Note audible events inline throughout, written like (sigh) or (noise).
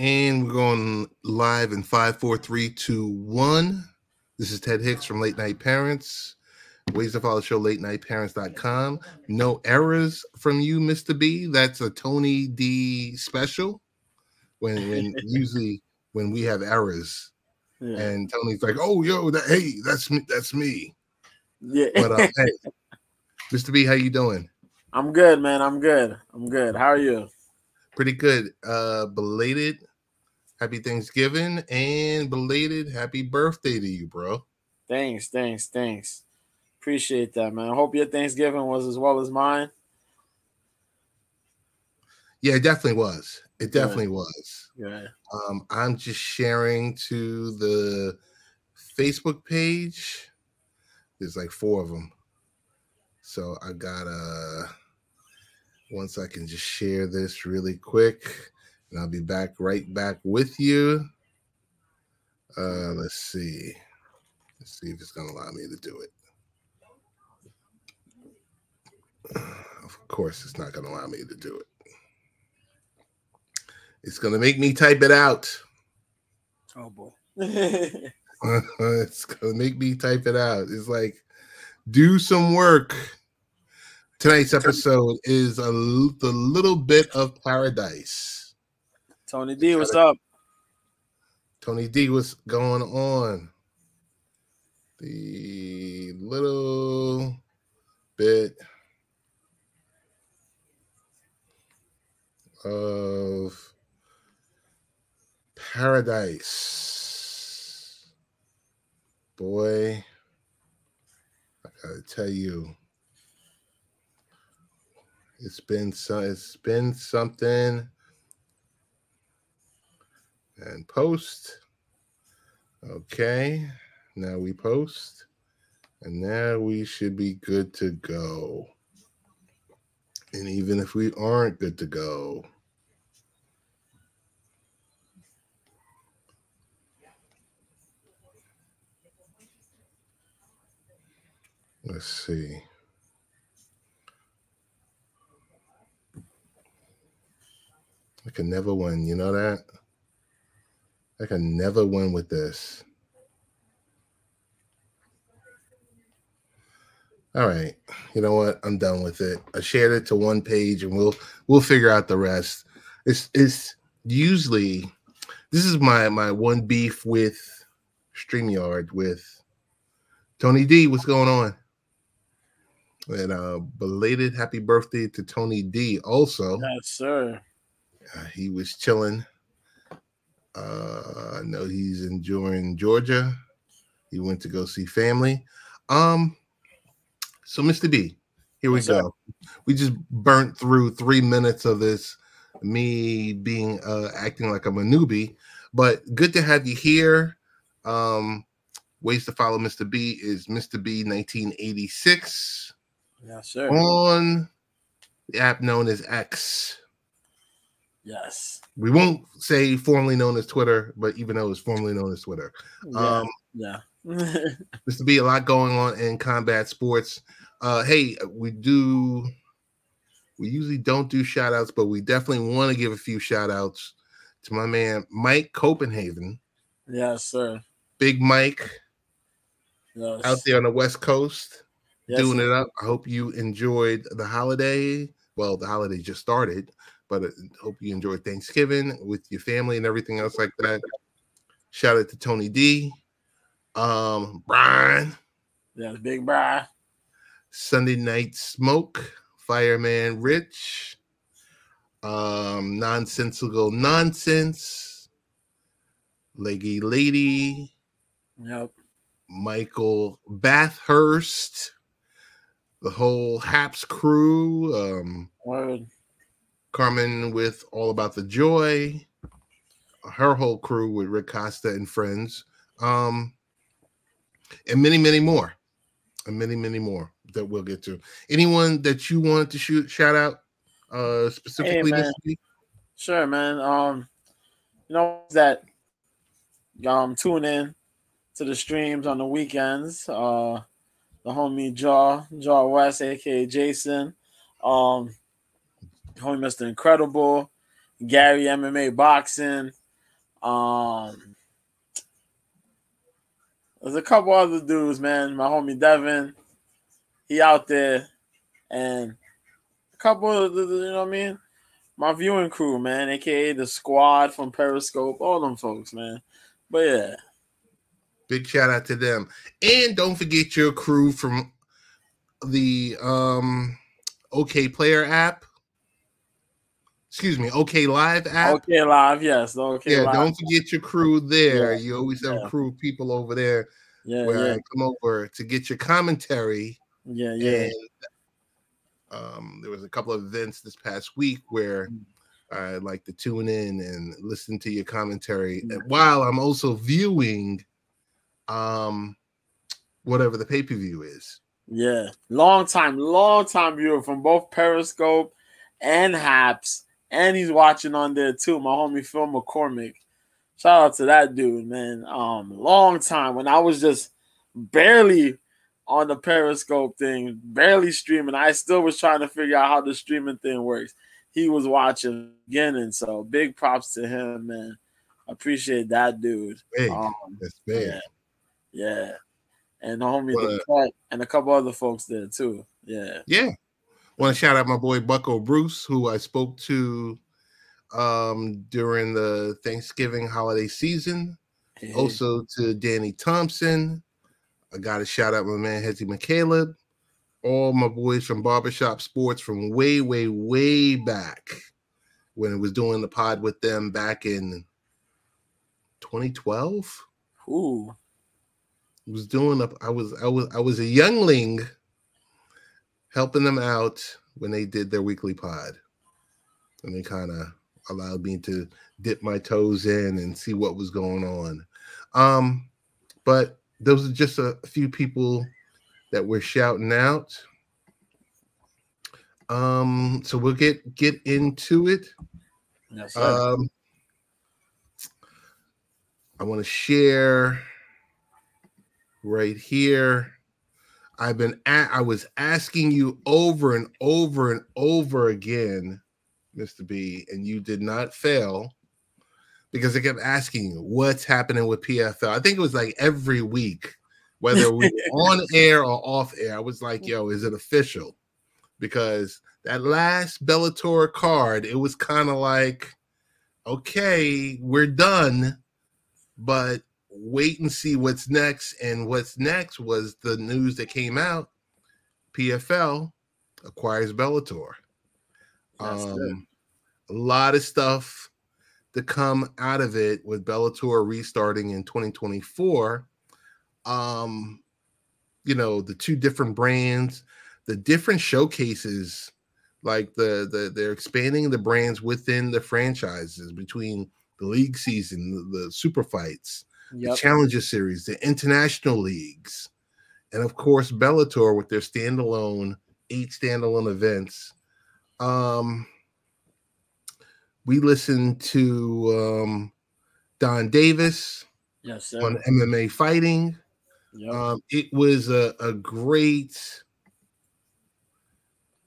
And we're going live in five, four, three, two, one. This is Ted Hicks from Late Night Parents. Ways to follow the show, late night parents.com. No errors from you, Mr. B. That's a Tony D special. When when (laughs) usually when we have errors, yeah. and Tony's like, "Oh, yo, that, hey, that's me, that's me." Yeah. But uh, hey, (laughs) Mr. B, how you doing? I'm good, man. I'm good. I'm good. How are you? Pretty good. Uh belated happy Thanksgiving and belated happy birthday to you, bro. Thanks, thanks, thanks. Appreciate that, man. I hope your Thanksgiving was as well as mine. Yeah, it definitely was. It definitely Good. was. Yeah. Um, I'm just sharing to the Facebook page. There's like four of them. So I gotta once I can just share this really quick, and I'll be back right back with you. Uh let's see. Let's see if it's gonna allow me to do it. Of course, it's not going to allow me to do it. It's going to make me type it out. Oh boy. (laughs) (laughs) it's going to make me type it out. It's like, do some work. Tonight's episode is a the little bit of paradise. Tony D, what's up? Tony D, what's going on? The little bit of paradise. Boy, I gotta tell you, it's been so it's been something. And post. Okay, now we post, and now we should be good to go. And even if we aren't good to go, let's see. I can never win. You know that? I can never win with this. All right. You know what? I'm done with it. I shared it to one page and we'll we'll figure out the rest. It's it's usually this is my my one beef with StreamYard with Tony D. What's going on? And uh belated happy birthday to Tony D also. Yes, sir. Uh, he was chilling. Uh I know he's enjoying Georgia. He went to go see family. Um so, Mr. B, here we yes, go. Sir. We just burnt through three minutes of this, me being uh, acting like I'm a newbie, but good to have you here. Um, ways to follow Mr. B is Mr. B 1986. Yes, sir. On the app known as X. Yes. We won't say formerly known as Twitter, but even though it's formerly known as Twitter. Yeah. Um, yeah. (laughs) Mr. B, a lot going on in combat sports. Uh, hey, we do. We usually don't do shout outs, but we definitely want to give a few shout outs to my man Mike Copenhagen. Yes, sir. Big Mike. Yes. Out there on the West Coast, yes, doing sir. it up. I hope you enjoyed the holiday. Well, the holiday just started, but I uh, hope you enjoyed Thanksgiving with your family and everything else like that. Shout out to Tony D. Um, Brian. Yes, Big Brian. Sunday Night Smoke, Fireman Rich, um, Nonsensical Nonsense, Leggy Lady, yep, Michael Bathurst, the whole Haps crew, um, Word. Carmen with All About the Joy, her whole crew with Rick Costa and friends, um, and many, many more, and many, many more that we'll get to. Anyone that you wanted to shoot shout out uh specifically hey, man. Sure, man. Um, you know that um tune in to the streams on the weekends. Uh the homie Jaw, Jaw West, aka Jason, um, homie Mr. Incredible, Gary MMA Boxing, Um, there's a couple other dudes, man. My homie Devin, he out there, and a couple of you know what I mean. My viewing crew, man, aka the squad from Periscope, all them folks, man. But yeah, big shout out to them, and don't forget your crew from the um OK Player app excuse me, OK Live app. OK Live, yes. OK yeah, Live. don't forget your crew there. Yeah. You always have Yeah. crew of people over there Yeah, where yeah, I come over to get your commentary. yeah, yeah. And um, there was a couple of events this past week where Mm. I like to tune in and listen to your commentary Mm. while I'm also viewing um whatever the pay-per-view is. Yeah, long time, long time viewer from both Periscope and Haps, and he's watching on there too. My homie Phil McCormick. Shout out to that dude, man. Um, long time when I was just barely on the Periscope thing, barely streaming. I still was trying to figure out how the streaming thing works. He was watching beginning, so big props to him, man. Appreciate that dude. Big. Um, That's big. yeah. Yeah. And the homie Well, the cut and a couple other folks there too. Yeah. Yeah. Want to shout out my boy Bucko Bruce, who I spoke to um during the Thanksgiving holiday season. Also to Danny Thompson. I got to shout out my man Hezzy McCaleb. All my boys from Barbershop Sports from way, way, way back when I was doing the pod with them back in 2012. Ooh. was doing up. I was I was I was a youngling helping them out when they did their weekly pod. And they kind of allowed me to dip my toes in and see what was going on. Um, but those are just a few people that we're shouting out. Um, so we'll get get into it. Yes. Um, I want to share right here. I've been at, I was asking you over and over and over again, Mr. B, and you did not fail because I kept asking you what's happening with PFL. I think it was like every week, whether we were (laughs) on air or off air. I was like, mm. yo, is it official? Because that last Bellator card, it was kind of like, okay, we're done, but wait and see what's next. And what's next was the news that came out PFL acquires Bellator. Um, a lot of stuff to come out of it with Bellator restarting in 2024. Um, you know, the two different brands, the different showcases, like the the they're expanding the brands within the franchises between the league season, the, the super fights, the Yep. Challenger Series, the international leagues, and of course Bellator with their standalone eight standalone events. Um, we listened to um, Don Davis Yes, sir. on MMA fighting. Yep. Um, it was a, a great.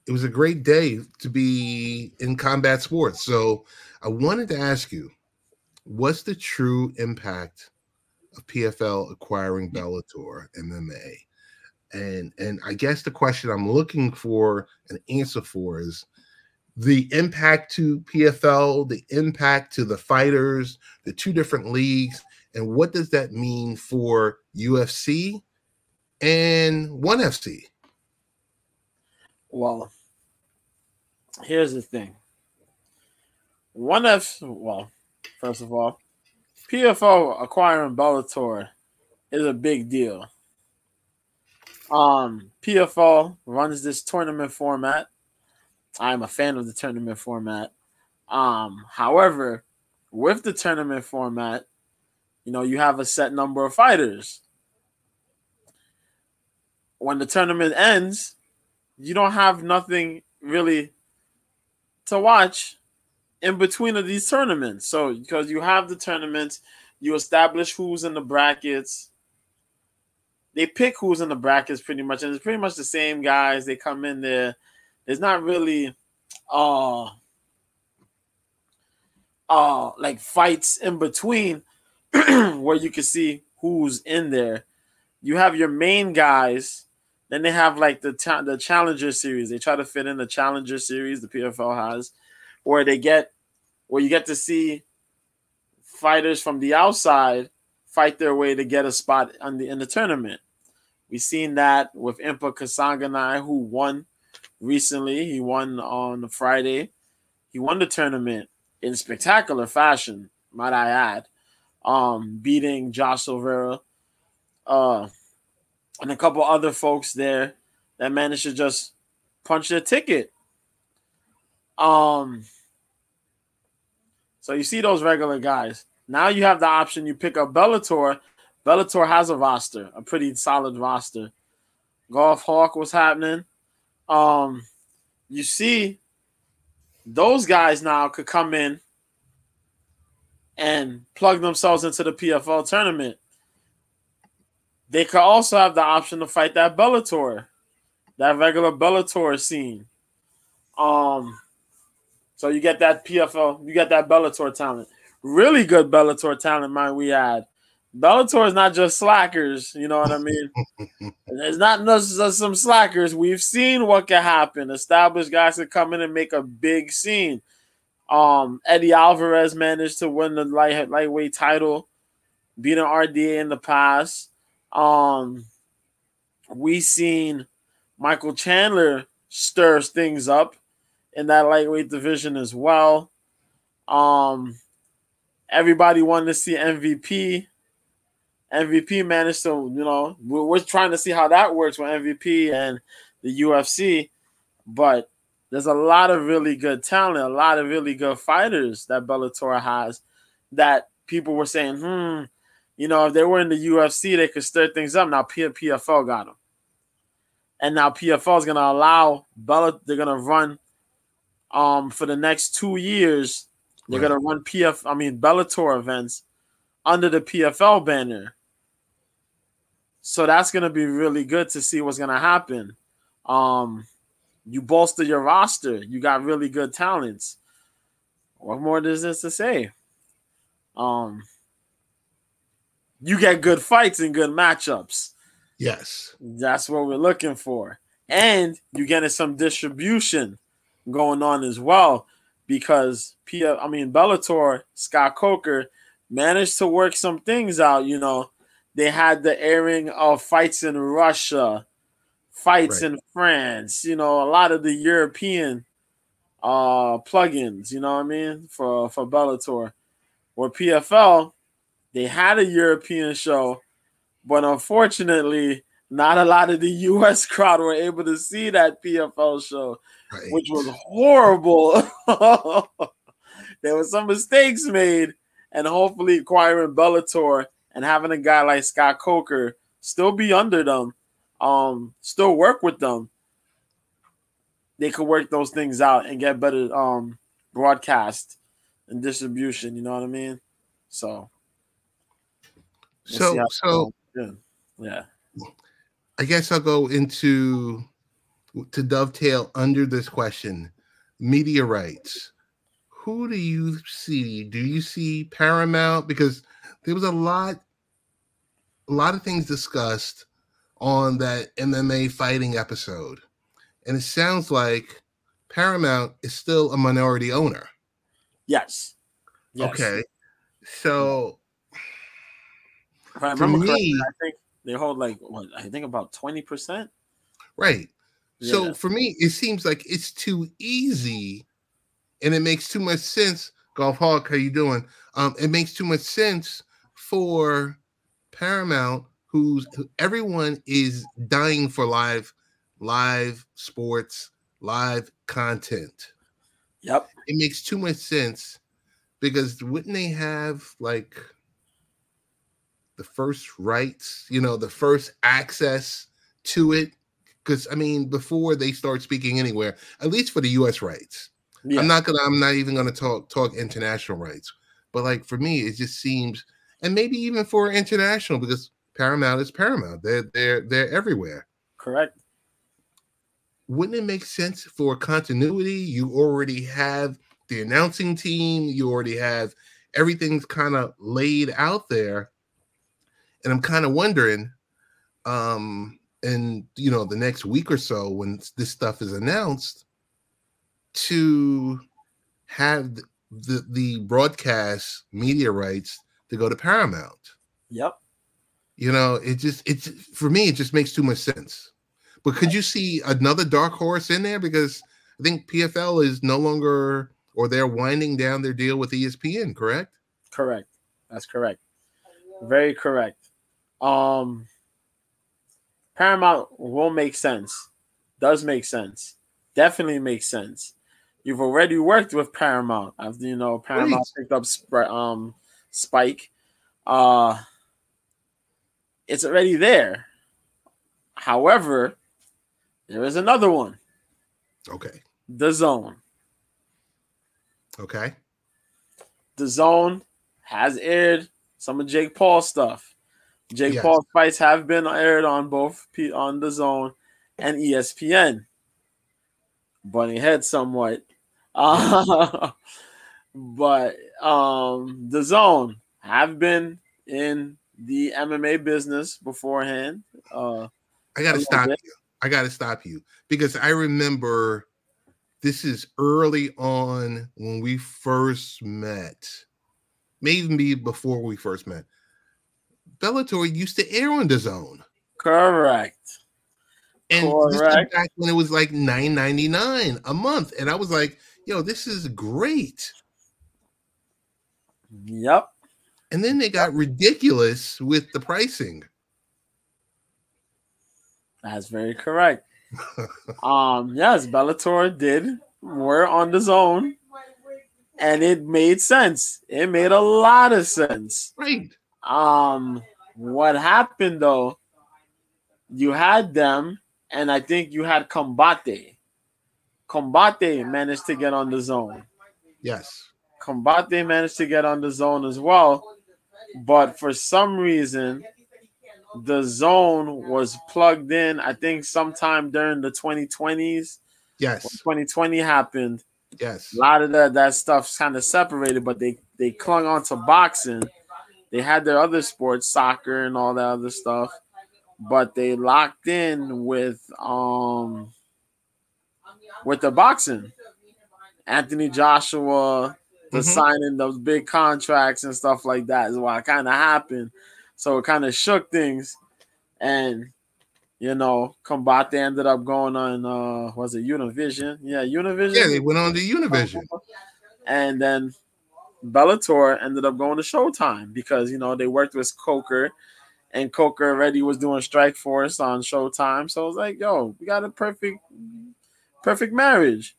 It was a great day to be in combat sports. So I wanted to ask you, what's the true impact of PFL acquiring Bellator MMA? And and I guess the question I'm looking for an answer for is the impact to PFL, the impact to the fighters, the two different leagues, and what does that mean for UFC and ONE FC? Well, here's the thing. One F well, first of all, PFL acquiring Bellator is a big deal. Um, PFL runs this tournament format. I'm a fan of the tournament format. Um, however, with the tournament format, you know, you have a set number of fighters. When the tournament ends, you don't have nothing really to watch in between of these tournaments. So because you have the tournaments, you establish who's in the brackets. They pick who's in the brackets pretty much, and it's pretty much the same guys. They come in there. There's not really uh uh like fights in between (clears throat) where you can see who's in there. You have your main guys, then they have like the ta- the Challenger series. They try to fit in the Challenger series the PFL has, where they get where you get to see fighters from the outside fight their way to get a spot on the in the tournament. We've seen that with Impa Kasanganay, who won recently. He won on Friday. He won the tournament in spectacular fashion, might I add, um, beating Josh Silveira, uh, and a couple other folks there that managed to just punch their ticket. Um, so you see those regular guys. Now you have the option. You pick up Bellator. Bellator has a roster, a pretty solid roster. Golf Hawk was happening. Um, you see, those guys now could come in and plug themselves into the PFL tournament. They could also have the option to fight that Bellator, that regular Bellator scene. Um, so you get that PFL, you get that Bellator talent. Really good Bellator talent, mind we add. Bellator is not just slackers, you know what I mean? (laughs) it's not just some slackers. We've seen what can happen. Established guys can come in and make a big scene. Um, Eddie Alvarez managed to win the light lightweight title, beating RDA in the past. Um, we seen Michael Chandler stirs things up in that lightweight division as well. Um, everybody wanted to see MVP MVP managed to, you know, we're, we're trying to see how that works with MVP and the UFC, but there's a lot of really good talent, a lot of really good fighters that Bellator has that people were saying, hmm, you know, if they were in the UFC, they could stir things up. Now P- PFL got them. And now PFL is going to allow Bella, they're going to run um for the next two years. They're right. going to run PF, I mean, Bellator events under the PFL banner. So that's going to be really good to see what's going to happen. Um, you bolster your roster. You got really good talents. What more does this to say? Um, you get good fights and good matchups. Yes, that's what we're looking for, and you getting some distribution going on as well because Pia, I mean Bellator Scott Coker managed to work some things out. You know, they had the airing of fights in Russia, fights right. in France, you know, a lot of the European uh plugins, you know what I mean, for for Bellator. Or PFL, they had a European show, but unfortunately, not a lot of the (laughs) US crowd were able to see that PFL show, right. which was horrible. (laughs) there were some mistakes made, and hopefully acquiring Bellator and having a guy like Scott Coker still be under them, um, still work with them, they could work those things out and get better um broadcast and distribution. You know what I mean? So, so, so yeah. yeah. I guess I'll go into to dovetail under this question media rights. Who do you see? Do you see Paramount? Because there was a lot a lot of things discussed on that MMA fighting episode. And it sounds like Paramount is still a minority owner. Yes. yes. Okay. So if I remember me, correctly, I think they hold like what I think about 20%. Right. Yeah. So for me, it seems like it's too easy and it makes too much sense. Golf Hawk, how you doing? Um, it makes too much sense for Paramount, who's who, everyone is dying for live, live sports, live content. Yep. It makes too much sense because wouldn't they have like the first rights, you know, the first access to it? Because I mean, before they start speaking anywhere, at least for the US rights. Yeah. I'm not gonna I'm not even gonna talk talk international rights. But like for me, it just seems and maybe even for international because Paramount is Paramount. They're they're they're everywhere. Correct. Wouldn't it make sense for continuity? You already have the announcing team, you already have everything's kind of laid out there. And I'm kind of wondering, um, and you know, the next week or so when this stuff is announced, to have the the broadcast media rights to go to Paramount. Yep. You know, it just it's for me, it just makes too much sense. But could you see another dark horse in there? Because I think PFL is no longer or they're winding down their deal with ESPN, correct? Correct. That's correct. Very correct. Um Paramount will make sense. Does make sense. Definitely makes sense. You've already worked with Paramount after you know Paramount picked up um Spike. Uh it's already there. However, there is another one. Okay. DAZN. Okay. DAZN has aired some of Jake Paul stuff. Jake yes. Paul fights have been aired on both P- on Zone and ESPN. Bunny head somewhat. Uh, (laughs) but um DAZN have been in the MMA business beforehand. Uh I gotta stop bit. you. I gotta stop you because I remember this is early on when we first met, maybe before we first met. Bellator used to air on DAZN. Correct. And Correct. back when it was like nine ninety nine a month, and I was like, "Yo, this is great." Yep. And then they got ridiculous with the pricing. That's very correct. (laughs) um, yes, Bellator did. We're on zone, And it made sense. It made a lot of sense. Right. Um, what happened though, you had them, and I think you had Combate. Combate managed to get on DAZN. Yes. Combate managed to get on DAZN as well. But for some reason, DAZN was plugged in, I think, sometime during the 2020s. Yes. 2020 happened. Yes. A lot of that, that stuff's kind of separated, but they, they clung on to boxing. They had their other sports, soccer and all that other stuff, but they locked in with um with the boxing. Anthony Joshua, the mm-hmm. signing those big contracts and stuff like that is what kind of happened. So it kind of shook things. And you know, Combate ended up going on uh was it Univision? Yeah, Univision. Yeah, they went on to Univision. And then Bellator ended up going to Showtime because you know they worked with Coker and Coker already was doing Strike Strikeforce on Showtime. So I was like, yo, we got a perfect perfect marriage.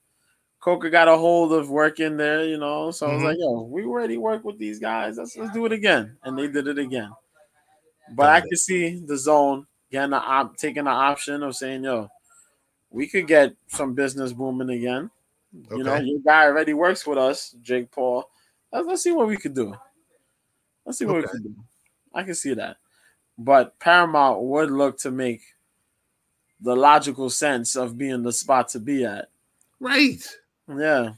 Coker got a hold of working there, you know. So. I was mm-hmm. like, yo, we already work with these guys. Let's let's do it again. And they did it again. But I could see DAZN getting the op taking the option of saying, yo, we could get some business booming again. Okay. You know, your guy already works with us, Jake Paul. Let's, let's see what we could do. Let's see what okay. we can do. I can see that. But Paramount would look to make the logical sense of being the spot to be at. Right. Yeah.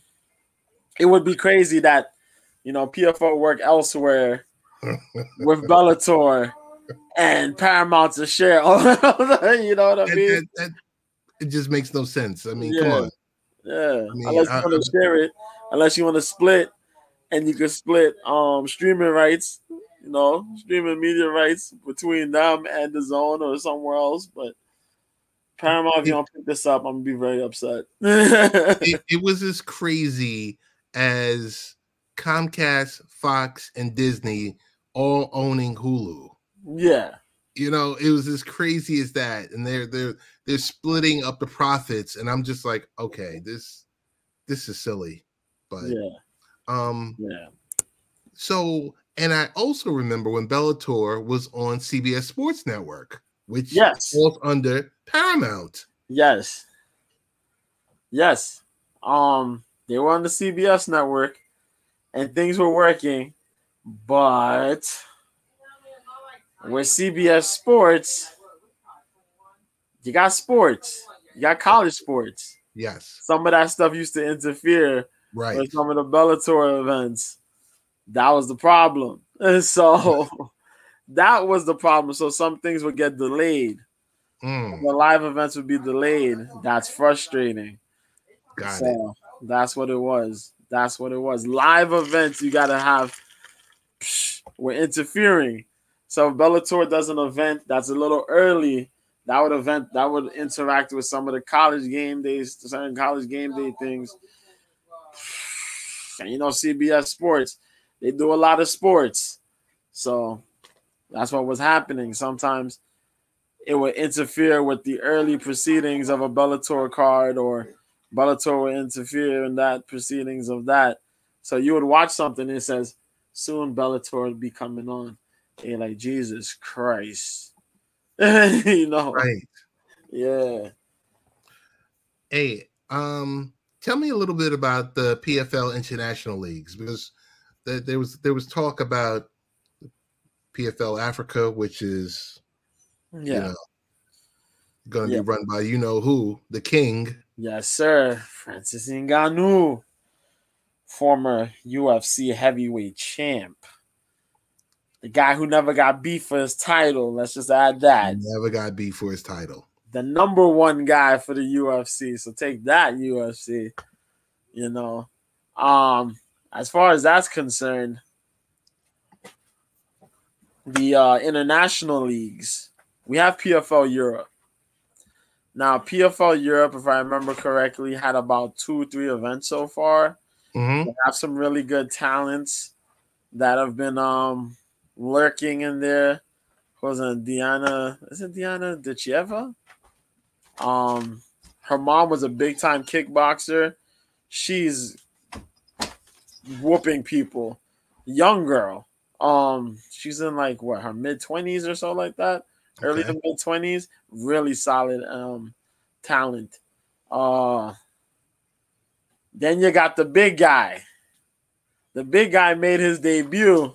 It would be crazy that, you know, PFL work elsewhere (laughs) with Bellator and Paramount to share. you know what I mean? That, that, it just makes no sense. I mean, yeah. come on. Yeah. I mean, unless you want to share it, unless you want to split, and you can split um streaming rights, you know, streaming media rights between them and DAZN or somewhere else. But Paramount, if you don't pick this up, I'm gonna be very upset. it, (laughs) it was as crazy as Comcast, Fox, and Disney all owning Hulu. Yeah. You know, it was as crazy as that. And they're they're they're splitting up the profits. And I'm just like, okay, this this is silly. But yeah. Um yeah. So and I also remember when Bellator was on CBS Sports Network, which yes. falls under Paramount. Yes. Yes. Um, they were on the CBS network and things were working, but with CBS Sports, you got sports, you got college sports. Yes. Some of that stuff used to interfere Right. For some of the Bellator events. That was the problem. (laughs) And so that was the problem. So some things would get delayed. Mm, The live events would be delayed. That's frustrating. got it. that's what it was. That's what it was. Live events you gotta have psh, we're interfering. So if Bellator does an event that's a little early, that would event that would interact with some of the college game days, certain college game day things. And you know, CBS Sports, they do a lot of sports. So that's what was happening. Sometimes it would interfere with the early proceedings of a Bellator card, or Bellator would interfere in that proceedings of that. So you would watch something and it says, soon Bellator will be coming on. And you're like, Jesus Christ. (laughs) you know, Right. yeah. Hey, um, tell me a little bit about the PFL international leagues because there, there was there was talk about PFL Africa, which is Yeah. you know going to Yeah. be run by you know who, the king. Yes, sir. Francis Ngannou, former UFC heavyweight champ. The guy who never got beat for his title. Let's just add that. Never got beat for his title. The number one guy for the UFC. So take that, UFC. You know. Um, as far as that's concerned, the uh international leagues, we have PFL Europe. Now, PFL Europe, if I remember correctly, had about two, three events so far. hmm They have some really good talents that have been um lurking in there. Was it Diana? Is it Diana Ditcheva? Um, her mom was a big time kickboxer. She's whooping people. Young girl. Um, she's in like what her mid twenties or so like that. Early to mid twenties. Really solid um talent. Uh then you got the big guy. The big guy made his debut,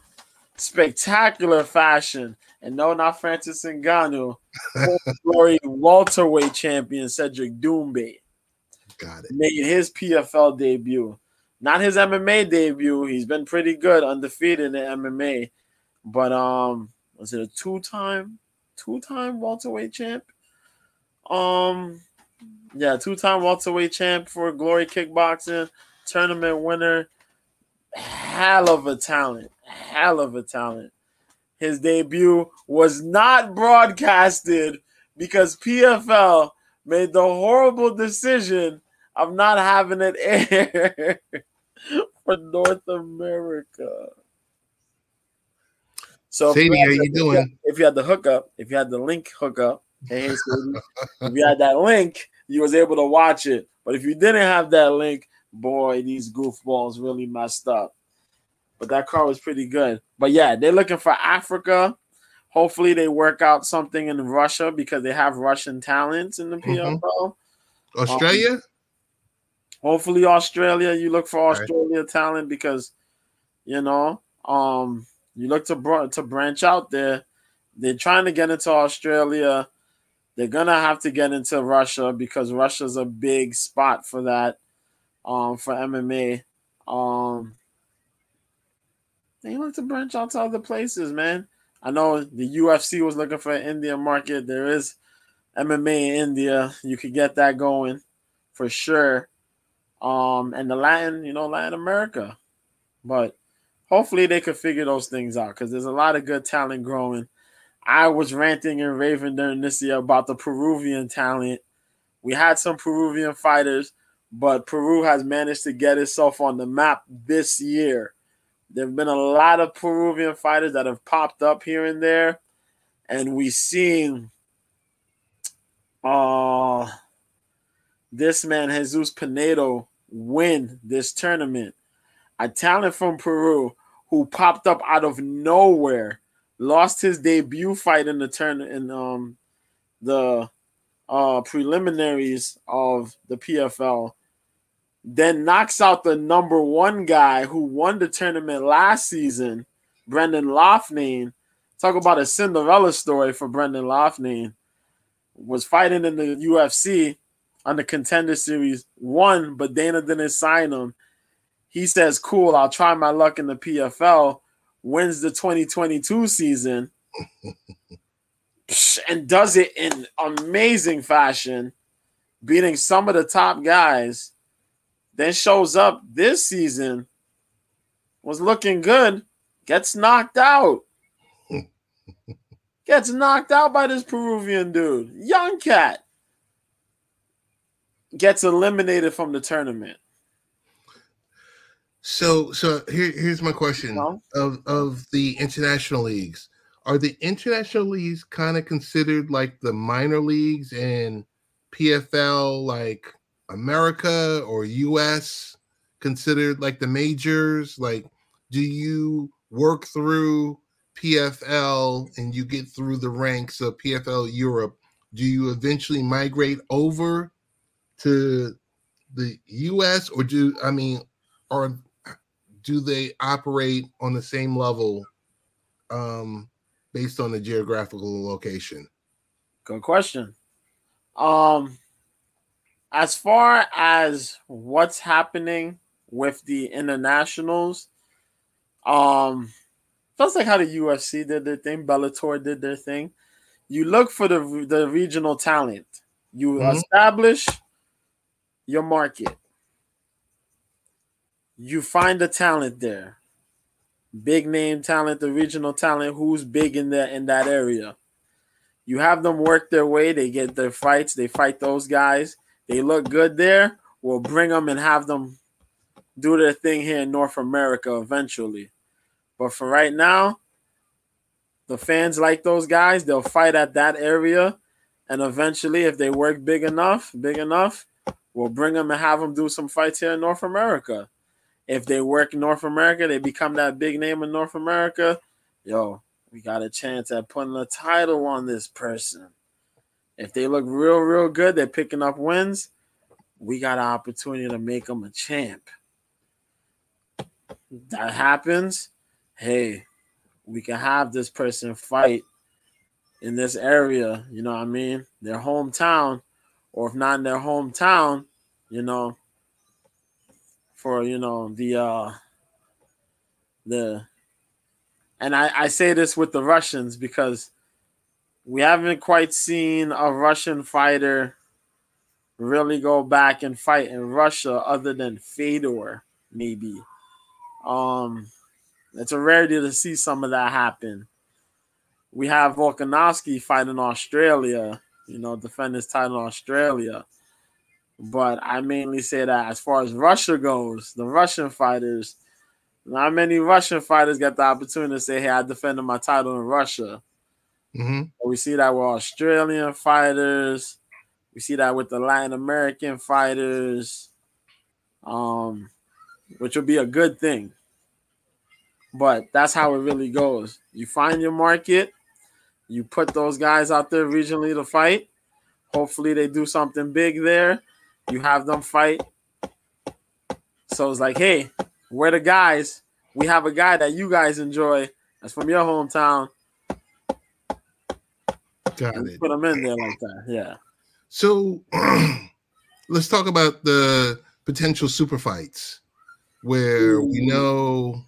spectacular fashion. And no, not Francis Ngannou, (laughs) glory welterweight champion Cedric Doumbé Got it. made his PFL debut. Not his MMA debut. He's been pretty good, undefeated in the MMA. But um, was it a two-time, two-time welterweight champ? Um, yeah, two-time welterweight champ for Glory Kickboxing, tournament winner. Hell of a talent. Hell of a talent. His debut was not broadcasted because PFL made the horrible decision of not having it (laughs) air for North America. So Sadie, how you if you had- doing? If you had the hookup, if you had the link hookup, hey, hey Sadie, if you had that link, you was able to watch it. But if you didn't have that link, boy, these goofballs really messed up. But that car was pretty good. But yeah, they're looking for Africa. Hopefully, they work out something in Russia because they have Russian talents in the. PFL. Australia? Hopefully, Australia. You look for Right. Australia talent because you know, um, you look to br- to branch out there. They're trying to get into Australia. They're gonna have to get into Russia because Russia's a big spot for that, um, for MMA. Um, they look to branch out to other places, man. I know the UFC was looking for an Indian market. There is MMA in India. You could get that going for sure. Um, and the Latin, you know, Latin America. But hopefully they could figure those things out because there's a lot of good talent growing. I was ranting and raving during this year about the Peruvian talent. We had some Peruvian fighters, but Peru has managed to get itself on the map this year. There have been a lot of Peruvian fighters that have popped up here and there, and we've seen uh this man Jesus Pinedo win this tournament. A talent from Peru who popped up out of nowhere, lost his debut fight in the turn in um the uh preliminaries of the PFL, then knocks out the number one guy who won the tournament last season, Brendan Loughnane. Talk about a Cinderella story for Brendan Loughnane. Was fighting in the UFC on the contender series, won, but Dana didn't sign him. He says, "Cool, I'll try my luck in the PFL." Wins the 2022 season (laughs) and does it in amazing fashion, beating some of the top guys. Then shows up this season, was looking good, gets knocked out. (laughs) gets knocked out by this Peruvian dude, young cat. Gets eliminated from the tournament. So, so here, here's my question: no? of of the international leagues, are the international leagues kind of considered like the minor leagues and PFL, like America or US, considered like the majors? Like, do you work through PFL and you get through the ranks of PFL Europe? Do you eventually migrate over to the US, or do I mean, or do they operate on the same level? Um, based on the geographical location? Good question. Um, as far as what's happening with the internationals, um, just like how the UFC did their thing, Bellator did their thing. You look for the the regional talent. You mm-hmm. establish your market. You find the talent there big name talent, the regional talent, who's big in that in that area. You have them work their way, they get their fights, they fight those guys, they look good there. We'll bring them and have them do their thing here in North America eventually. But for right now, the fans like those guys, they'll fight at that area. And eventually, if they work big enough, big enough, we'll bring them and have them do some fights here in North America if they work North America, they become that big name in North America. Yo, we got a chance at putting a title on this person. If they look real, real good, they're picking up wins. We got an opportunity to make them a champ. That happens. Hey, we can have this person fight in this area. You know what I mean? Their hometown, or if not in their hometown, you know, for you know the uh the and I, I say this with the Russians because we haven't quite seen a Russian fighter really go back and fight in Russia other than Fedor, maybe. Um, it's a rarity to see some of that happen. We have Volkanovski fighting Australia, you know, defend his title in Australia. But I mainly say that as far as Russia goes, the Russian fighters, not many Russian fighters get the opportunity to say, "Hey, I defended my title in Russia." Mm-hmm. We see that with Australian fighters. We see that with the Latin American fighters, um, which would be a good thing. But that's how it really goes. You find your market, you put those guys out there regionally to fight. Hopefully, they do something big there you have them fight. So it's like, hey, we're the guys. We have a guy that you guys enjoy. That's from your hometown. Got it. Put them in there like that. Yeah. So (clears throat) let's talk about the potential super fights where Ooh. we know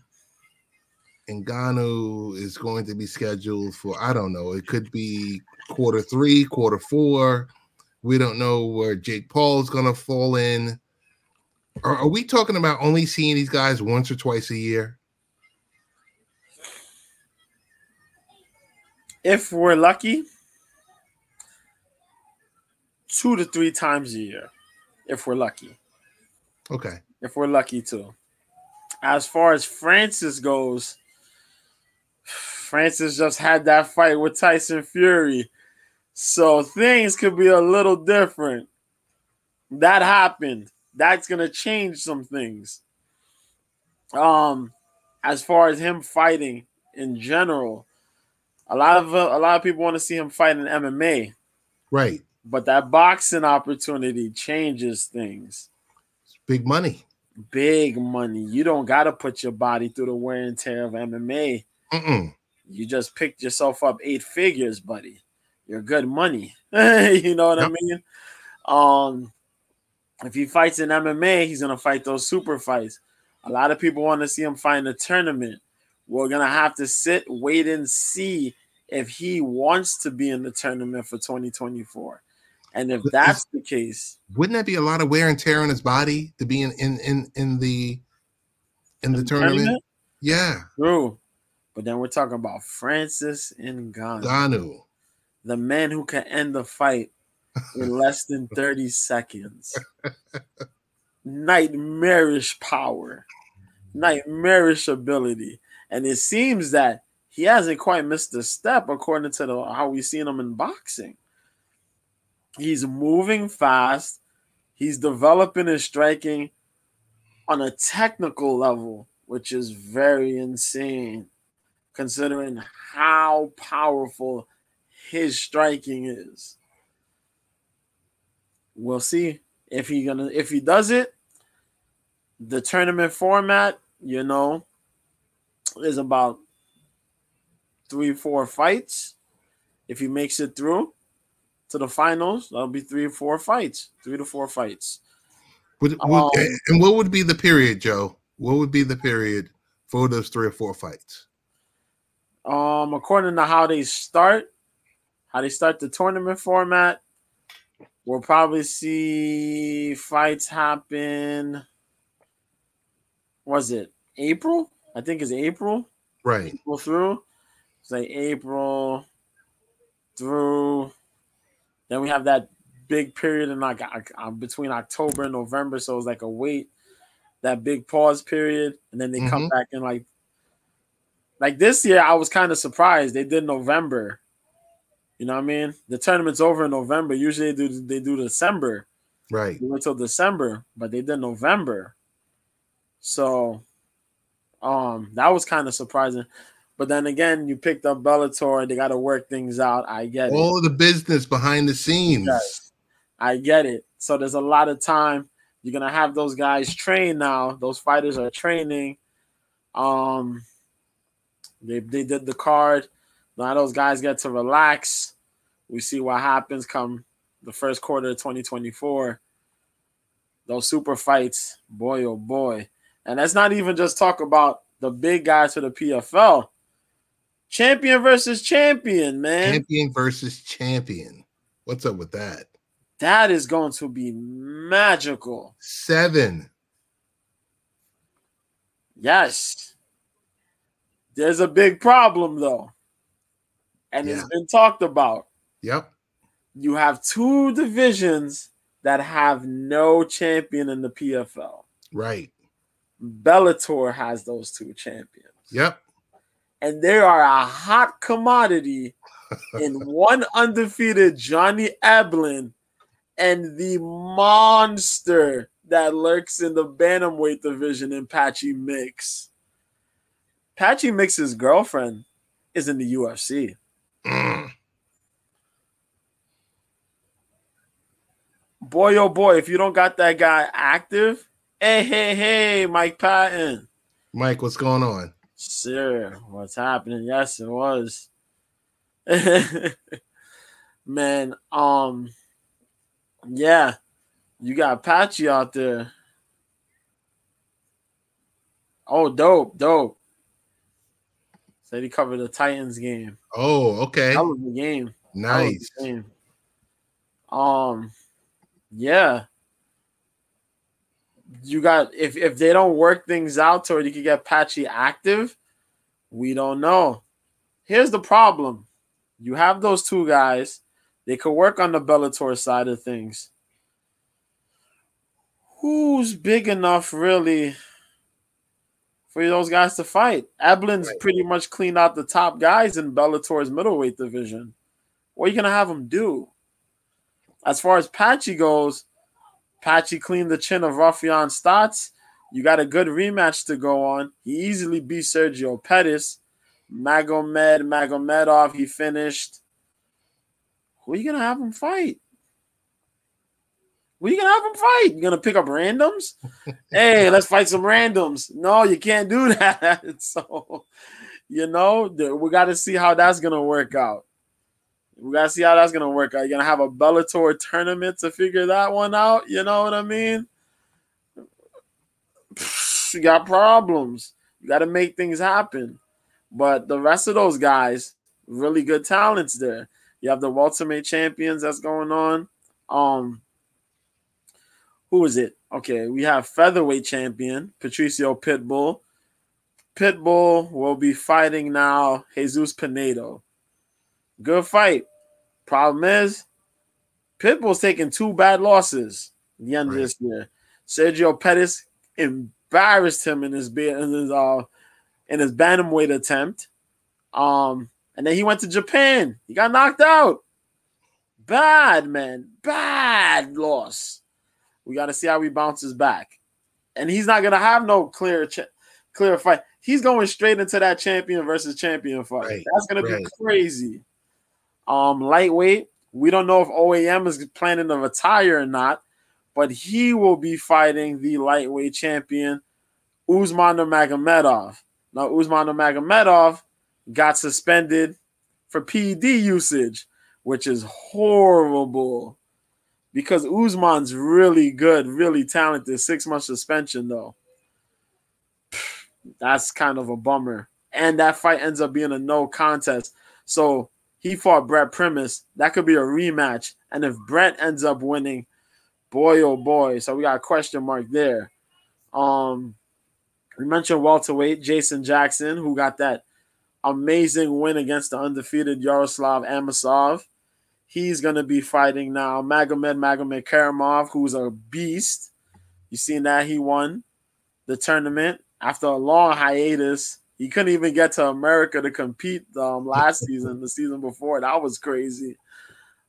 Ngannou is going to be scheduled for, I don't know, it could be quarter three, quarter four. We don't know where Jake Paul is going to fall in. Are, are we talking about only seeing these guys once or twice a year? If we're lucky, two to three times a year. If we're lucky. Okay. If we're lucky too. As far as Francis goes, Francis just had that fight with Tyson Fury. So things could be a little different. That happened. That's gonna change some things. Um, as far as him fighting in general, a lot of uh, a lot of people want to see him fight in MMA. Right. But that boxing opportunity changes things. It's big money. Big money. You don't got to put your body through the wear and tear of MMA. Mm-mm. You just picked yourself up eight figures, buddy you're good money. (laughs) you know what yep. I mean? Um, if he fights in MMA, he's gonna fight those super fights. A lot of people want to see him find a tournament. We're gonna have to sit, wait, and see if he wants to be in the tournament for 2024. And if that's the case, wouldn't that be a lot of wear and tear on his body to be in in in, in the in the, the tournament? tournament? Yeah. True. But then we're talking about Francis Ngannou. Ngannou. The man who can end the fight (laughs) in less than 30 seconds. Nightmarish power. Nightmarish ability. And it seems that he hasn't quite missed a step according to the, how we've seen him in boxing. He's moving fast. He's developing his striking on a technical level, which is very insane considering how powerful his striking is. We'll see if he gonna if he does it. The tournament format, you know, is about three, four fights. If he makes it through to the finals, that'll be three or four fights, three to four fights. Would, would, um, and what would be the period, Joe? What would be the period for those three or four fights? Um, according to how they start, how they start the tournament format, we'll probably see fights happen. Was it April? I think it's April. Right. April through. Say April through. Then we have that big period in like uh, between October and November, so it's like a wait, that big pause period, and then they mm-hmm. come back in like like this year, I was kind of surprised they did November. You know what I mean? The tournament's over in November. Usually they do they do December. Right. They went till December, but they did November. So um that was kind of surprising. But then again, you picked up Bellator, they gotta work things out. I get All it. The business behind the scenes. Yes. I get it. So there's a lot of time. You're gonna have those guys train now. Those fighters are training. Um they they did the card. Now those guys get to relax. We see what happens come the first quarter of 2024. Those super fights, boy oh boy. And let's not even just talk about the big guys for the PFL. Champion versus champion, man. Champion versus champion. What's up with that? That is going to be magical. Seven. Yes. There's a big problem though, and yeah. it's been talked about. Yep. You have two divisions that have no champion in the PFL. Right. Bellator has those two champions. Yep. And they are a hot commodity (laughs) in one undefeated Johnny Eblen and the monster that lurks in the bantamweight division in Patchy Mix. Patchy Mix's girlfriend is in the UFC. Mm. Boy, oh boy, if you don't got that guy active, hey, hey, hey, Mike Patton. Mike, what's going on? Sir, what's happening? Yes, it was. (laughs) Man, um, yeah, you got Patchy out there. Oh, dope, dope. Said he covered the Titans game. Oh, okay. That was the game. Nice. Game. Um, yeah. You got if if they don't work things out to where you could get Patchy active, we don't know. Here's the problem: you have those two guys. They could work on the Bellator side of things. Who's big enough, really? for those guys to fight. Eblen's right. pretty much cleaned out the top guys in Bellator's middleweight division. What are you gonna have him do? As far as Patchy goes, Patchy cleaned the chin of Raufeon Stots. You got a good rematch to go on. He easily beat Sergio Pettis. Magomed Magomedov, he finished. Who are you gonna have him fight? What are you gonna have him fight? You gonna pick up randoms? (laughs) hey, let's fight some randoms. No, you can't do (laughs) that. so, you know, we got to see how that's gonna work out. We gotta see how that's gonna work Are You're gonna have a Bellator tournament to figure that one out. You know what I mean? (sighs) you got problems. You got to make things happen. But the rest of those guys, really good talents there. You have the welterweight champions that's going on. Um, who is it? Okay, we have featherweight champion Patricio Pitbull. Pitbull will be fighting now Jesus Pinedo. Good fight. Problem is, Pitbull's taking two bad losses at the end right. of this year. Sergio Pettis embarrassed him in his in his uh in his bantamweight attempt. Um, and then he went to Japan. He got knocked out. Bad man, bad loss. We got to see how he bounces back. And he's not gonna have no clear ch- clear fight. He's going straight into that champion versus champion fight. Right, That's gonna right. be crazy. Um, lightweight. We don't know if OAM is planning to retire or not, but he will be fighting the lightweight champion, Usman Magomedov. Now, Usman Magomedov got suspended for PED usage, which is horrible because Usman's really good, really talented. Six month suspension, though. That's kind of a bummer. And that fight ends up being a no contest. So he fought Brent Primus. That could be a rematch. And if Brent ends up winning, boy oh boy. So we got a question mark there. Um, we mentioned welterweight Jason Jackson, who got that amazing win against the undefeated Yaroslav Amosov. He's going to be fighting now Magomed Magomedkerimov, who's a beast. You seen that he won the tournament after a long hiatus. He couldn't even get to America to compete um, last season, the season before. That was crazy.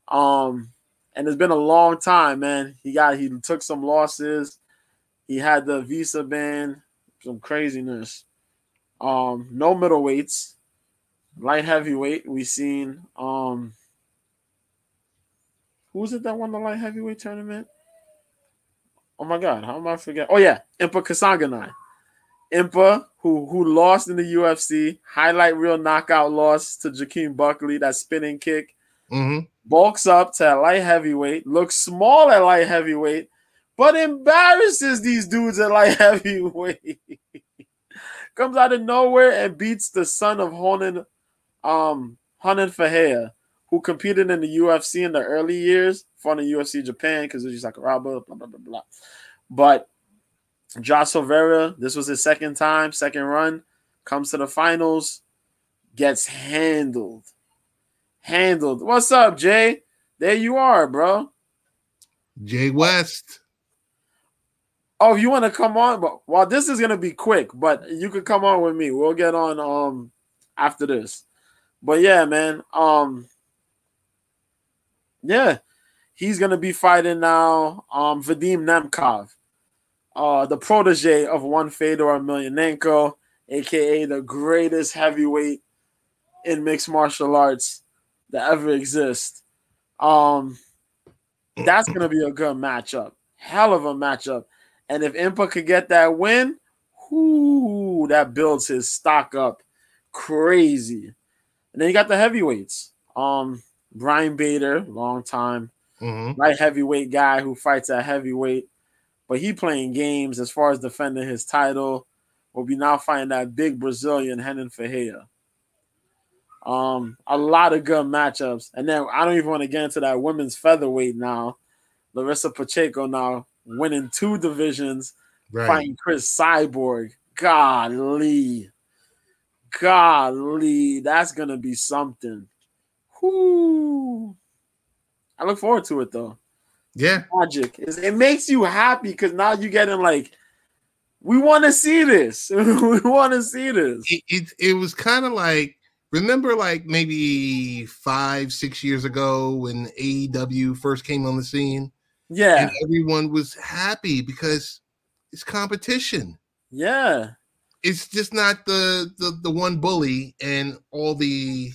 Um, and it's been a long time, man. He got he took some losses. He had the visa ban, some craziness. Um, no middleweights light heavyweight, we seen um who was it that won the light heavyweight tournament? Oh my god, how am I forget? Oh yeah, Impa Kasanganay. Impa, who who lost in the UFC, highlight real knockout loss to Jakeem Buckley, that spinning kick. Mm-hmm. Bulks up to light heavyweight, looks small at light heavyweight, but embarrasses these dudes at light (laughs) heavyweight. Comes out of nowhere and beats the son of Honan um Hanan Fahea, who competed in the UFC in the early years, fought in UFC Japan because it was just like a robber, blah blah blah blah. But Josh Silveira, this was his second time, second run, comes to the finals, gets handled. Handled. What's up, Jay? There you are, bro. Jay West. Oh, you want to come on, but well, this is gonna be quick, but you could come on with me. We'll get on um after this. But yeah, man. Um yeah, he's gonna be fighting now. Um Vadim Nemkov, uh, the protege of one Fedor Emelianenko, aka the greatest heavyweight in mixed martial arts that ever exist. Um that's gonna be a good matchup. Hell of a matchup. And if Impa could get that win, whoo, that builds his stock up crazy. And then you got the heavyweights. Um, Ryan Bader, long time mm-hmm. light heavyweight guy who fights at heavyweight, but he playing games as far as defending his title. Will be now fighting that big Brazilian Renan Ferreira. Um, a lot of good matchups, and then I don't even want to get into that women's featherweight now. Larissa Pacheco now winning two divisions, right. fighting Cris Cyborg. Golly, golly, that's gonna be something. Whoo. I look forward to it though. Yeah. Magic. It makes you happy because now you're getting like, we want to see this. (laughs) we want to see this. It, it, it was kind of like, remember like maybe five, six years ago when AEW first came on the scene? Yeah. And everyone was happy because it's competition. Yeah it's just not the, the the one bully and all the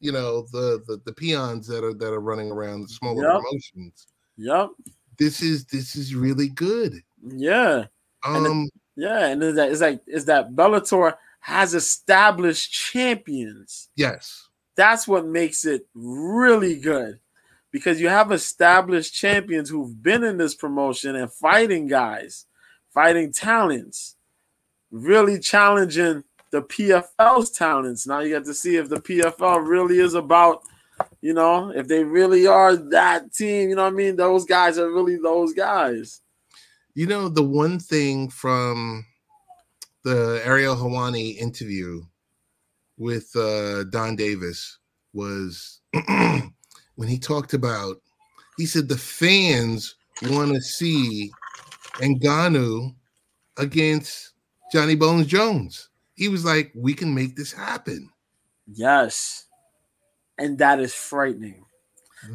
you know the the, the peons that are that are running around the smaller yep. promotions. Yep. This is this is really good. Yeah. Um. And yeah, and is that is like is that Bellator has established champions. Yes. That's what makes it really good because you have established champions who've been in this promotion and fighting guys, fighting talents really challenging the PFL's talents. Now you get to see if the PFL really is about, you know, if they really are that team. You know what I mean? Those guys are really those guys. You know, the one thing from the Ariel Helwani interview with uh, Donn Davis was (clears throat) when he talked about, he said the fans want to see Ngannou against Johnny Bones Jones. He was like, we can make this happen. Yes. And that is frightening.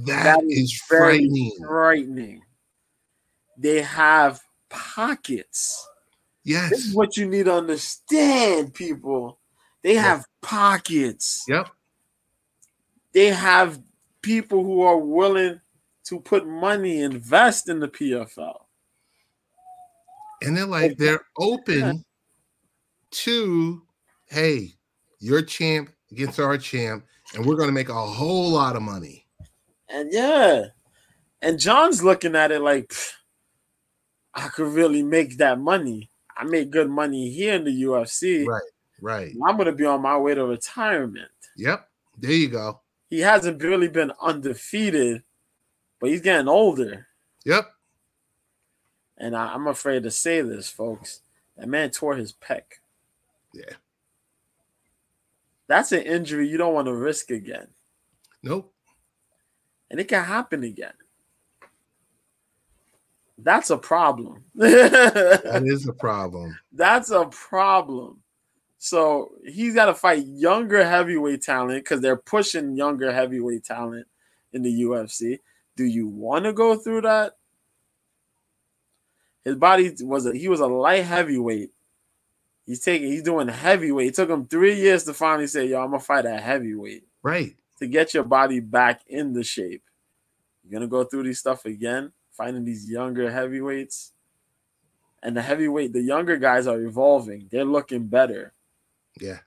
that, that is, is frightening. Frightening. They have pockets. Yes. This is what you need to understand, people. They have pockets. Yep. They have people who are willing to put money, invest in the PFL. And they're like, they're open to, hey, your champ against our champ, and we're going to make a whole lot of money. And yeah, and John's looking at it like, I could really make that money. I make good money here in the UFC. Right, right. I'm going to be on my way to retirement. Yep, there you go. He hasn't really been undefeated, but he's getting older. Yep. And I, I'm afraid to say this, folks. That man tore his pec. Yeah. That's an injury you don't want to risk again. Nope. And it can happen again. That's a problem. that is a problem. (laughs) That's a problem. So he's got to fight younger heavyweight talent because they're pushing younger heavyweight talent in the UFC. Do you want to go through that? His body was a he was a light heavyweight He's taking he's doing heavyweight. It took him three years to finally say, yo, I'm gonna fight at heavyweight. Right. To get your body back in the shape. You're gonna go through these stuff again, finding these younger heavyweights. And the heavyweight, the younger guys are evolving. They're looking better. Yeah.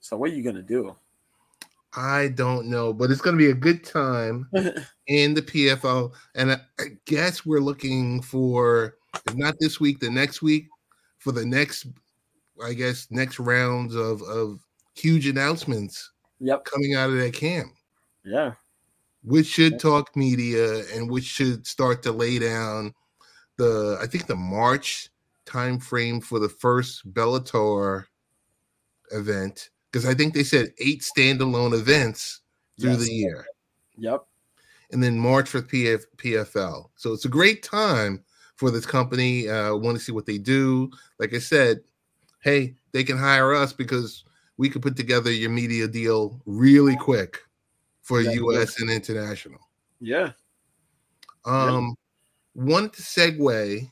So what are you gonna do? I don't know, but it's going to be a good time (laughs) in the PFL. And I, I, guess we're looking for, if not this week, the next week, for the next, I guess, next rounds of of huge announcements. Yep. Coming out of that camp. Yeah. Which should talk media and which should start to lay down the I think the March time frame for the first Bellator event because I think they said eight standalone events through yes. the year. Yep. And then March for PF, PFL. So it's a great time for this company. Uh, want to see what they do. Like I said, hey, they can hire us because we could put together your media deal really quick for yeah, US yeah. and international. Yeah. Um, yeah. wanted to segue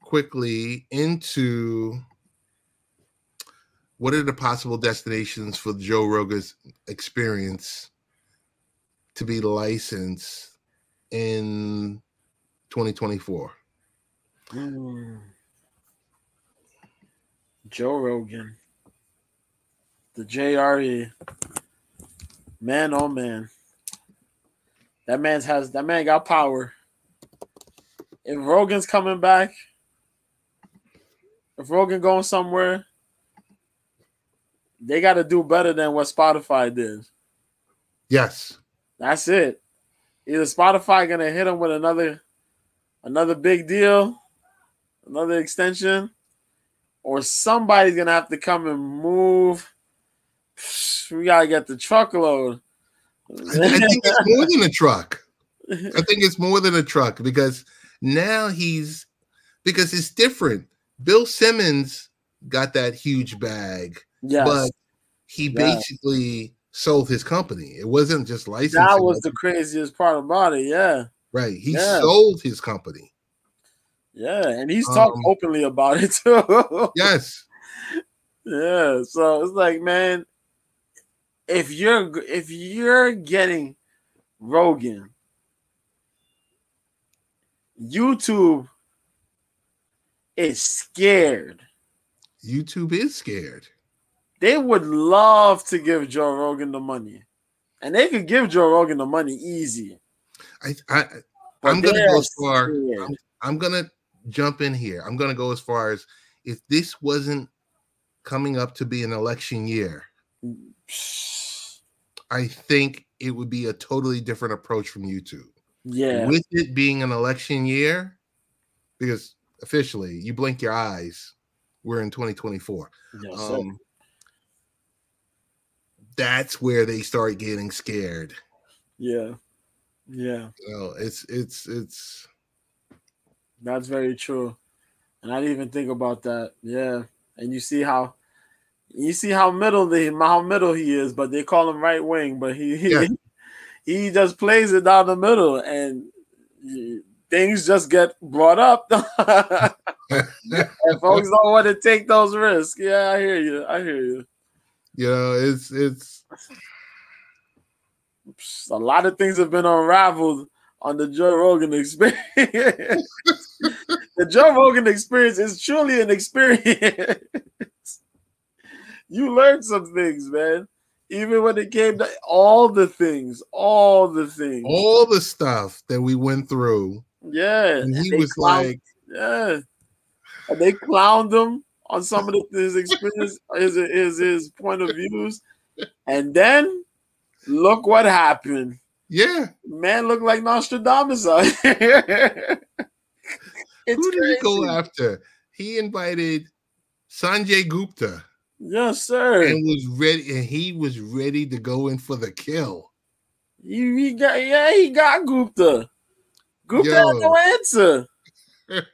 quickly into what are the possible destinations for Joe Rogan's experience to be licensed in 2024? Mm. Joe Rogan, the JRE, man, oh man, that man's has that man got power. If Rogan's coming back, if Rogan going somewhere, they got to do better than what Spotify did. Yes, that's it. Either Spotify gonna hit him with another another big deal, another extension, or somebody's gonna have to come and move. We gotta get the truckload. I, I think it's (laughs) more than a truck. I think it's more than a truck because now he's because it's different. Bill Simmons got that huge bag, yes. but he yes. basically sold his company. It wasn't just licensing. That was the craziest part about it. Yeah. Right. He yeah. sold his company. Yeah, and he's talked um, openly about it (laughs) too. yes. Yeah. So it's like, man, if you're if you're getting Rogan, YouTube is scared. YouTube is scared. They would love to give Joe Rogan the money. And they could give Joe Rogan the money easy. I, I I'm gonna go as far. I'm, I'm, gonna jump in here. I'm gonna go as far as if this wasn't coming up to be an election year, I think it would be a totally different approach from YouTube. Yeah. With it being an election year, because officially you blink your eyes, we're in 2024. Yes, Um, that's where they start getting scared. yeah. Yeah. Know, it's it's it's That's very true. And I didn't even think about that. Yeah. And you see how you see how middle the how middle he is, but they call him right wing, but he he, Yeah. (laughs) he just plays it down the middle and things just get brought up. (laughs) (laughs) and folks don't want to take those risks. Yeah, I hear you. I hear you. you know it's it's A lot of things have been unraveled on the Joe Rogan experience. (laughs) the Joe Rogan experience is truly an experience. (laughs) you learned some things, man. Even when it came to all the things, all the things. all the stuff that we went through. yeah. And he they was clowned- like, yeah. And they clowned him on some of the, his experience, his, his his point of views. And then look what happened. yeah, Man looked like Nostradamus out (laughs) here. it's who did he go after? He invited Sanjay Gupta Yes, sir. and was ready, and he was ready to go in for the kill. You he got yeah, he got Gupta. Gupta Yo. had no answer. (laughs)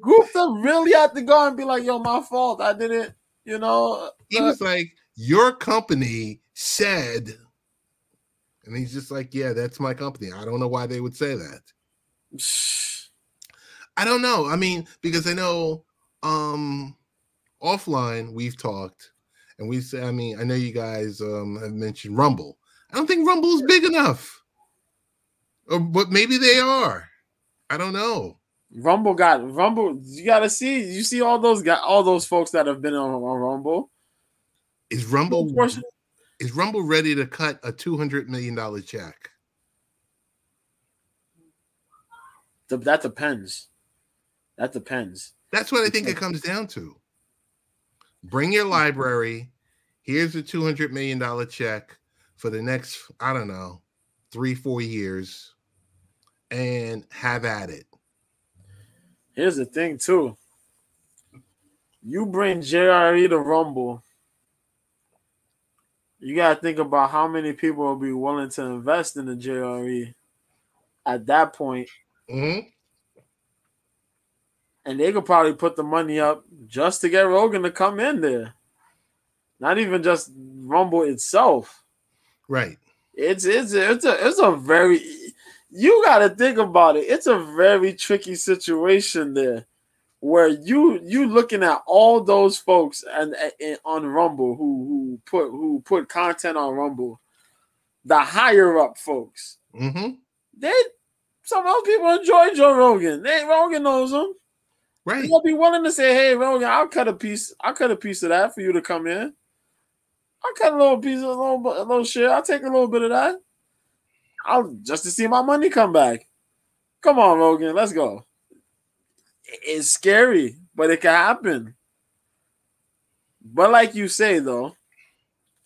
Gupta really had to go and be like, "Yo, my fault. I didn't." You know, He uh, was like, "Your company said," and he's just like, "Yeah, that's my company." I don't know why they would say that. I don't know. I mean, because I know um offline we've talked and we say, I mean, I know you guys um have mentioned Rumble. I don't think Rumble is big enough. Or but maybe they are. I don't know. Rumble got Rumble. You got to see. You see all those got all those folks that have been on, on Rumble. Is Rumble is Rumble ready to cut a two hundred million dollar check? That depends. That depends. That's what I think it comes down to. Bring your library. Here's a two hundred million dollar check for the next, I don't know, three, four years, and have at it. Here's the thing, too. You bring JRE to Rumble. You gotta think about how many people will be willing to invest in the JRE at that point, Mhm. and they could probably put the money up just to get Rogan to come in there. Not even just Rumble itself. Right. It's it's it's a it's a very you got to think about it. It's a very tricky situation there, where you you looking at all those folks and, and on Rumble who who put who put content on Rumble, the higher up folks. hmm They some of those people enjoy Joe Rogan. They Rogan knows them. Right. They'll be willing to say, "Hey, Rogan, I'll cut a piece. I'll cut a piece of that for you to come in. I'll cut a little piece, of a little, a little share. I'll take a little bit of that. I'll just to see my money come back. Come on, Rogan, let's go. It's scary, but it can happen. But like you say, though,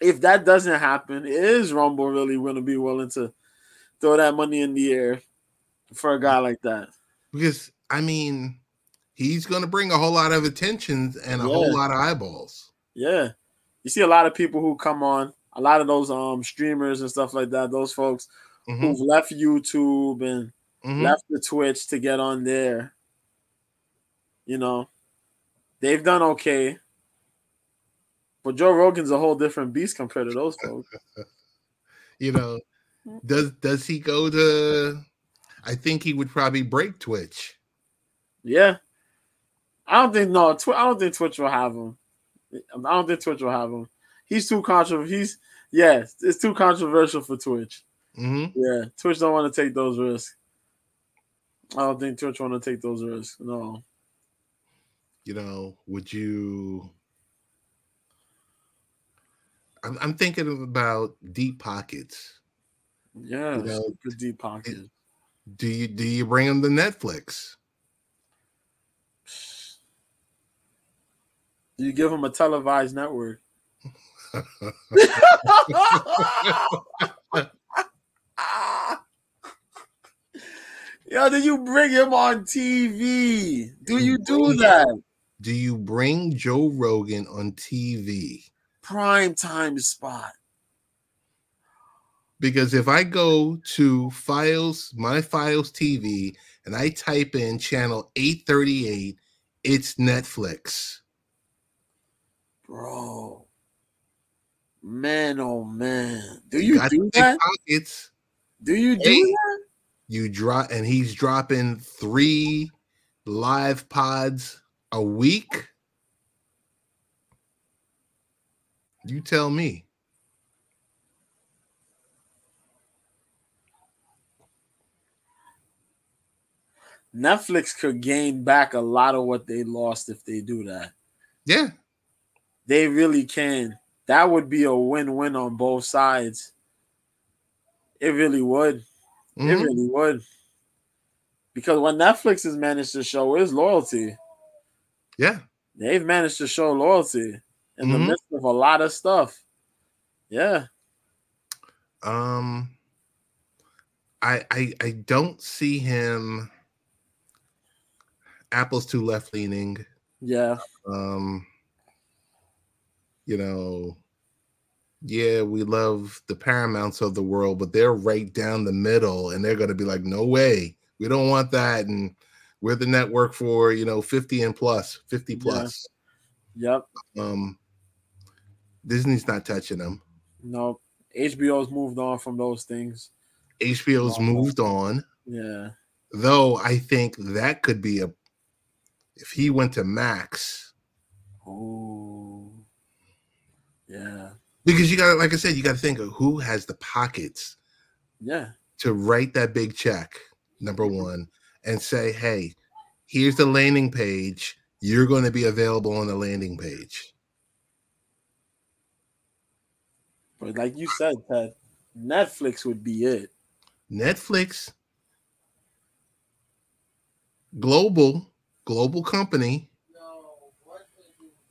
if that doesn't happen, is Rumble really going to be willing to throw that money in the air for a guy like that? Because I mean, he's going to bring a whole lot of attention and a Yeah. whole lot of eyeballs. Yeah. You see a lot of people who come on, a lot of those um streamers and stuff like that, those folks Mhm. who've left YouTube and Mhm. left the Twitch to get on there. You know, they've done okay. But Joe Rogan's a whole different beast compared to those folks. (laughs) You know, does does he go to? I think he would probably break Twitch. Yeah. I don't think no, Tw- I don't think Twitch will have him. I don't think Twitch will have him. He's too controversial. He's yeah, it's too controversial for Twitch. hmm Yeah, Twitch don't want to take those risks. I don't think Twitch want to take those risks. No. You know, would you? I'm, I'm thinking about deep pockets. Yeah, You know, deep pocket. Do you do you bring him to Netflix? Do you give him a televised network? (laughs) Yo, do you bring him on TV? Do you do that? Do you bring Joe Rogan on TV? Prime time spot. Because if I go to Fios, my Fios TV, and I type in channel 838, it's Netflix. Bro. Man, oh man. Do you, you do that? Pockets. Do you do hey, that? You drop and he's dropping three live pods a week. You tell me. Netflix could gain back a lot of what they lost if they do that. Yeah. They really can. That would be a win-win on both sides. It really would. Mm-hmm. It really would. Because what Netflix has managed to show is loyalty. Yeah. They've managed to show loyalty in mm-hmm. the midst of a lot of stuff. Yeah. Um I I I don't see him Apple's too left leaning. Yeah. Um, you know, yeah, we love the Paramounts of the world, but they're right down the middle, and they're going to be like, no way, we don't want that, and we're the network for you know 50 and plus, 50 plus. Yeah. Yep. Um, Disney's not touching them. No, HBO's moved on from those things. HBO's moved on. Yeah. Though I think that could be a if he went to Max. Oh, yeah. Because you got, like I said, you got to think of who has the pockets. Yeah. To write that big check, number one, and say, hey, here's the landing page. You're going to be available on the landing page. But like you said, Ted, Netflix would be it. Netflix, global, global company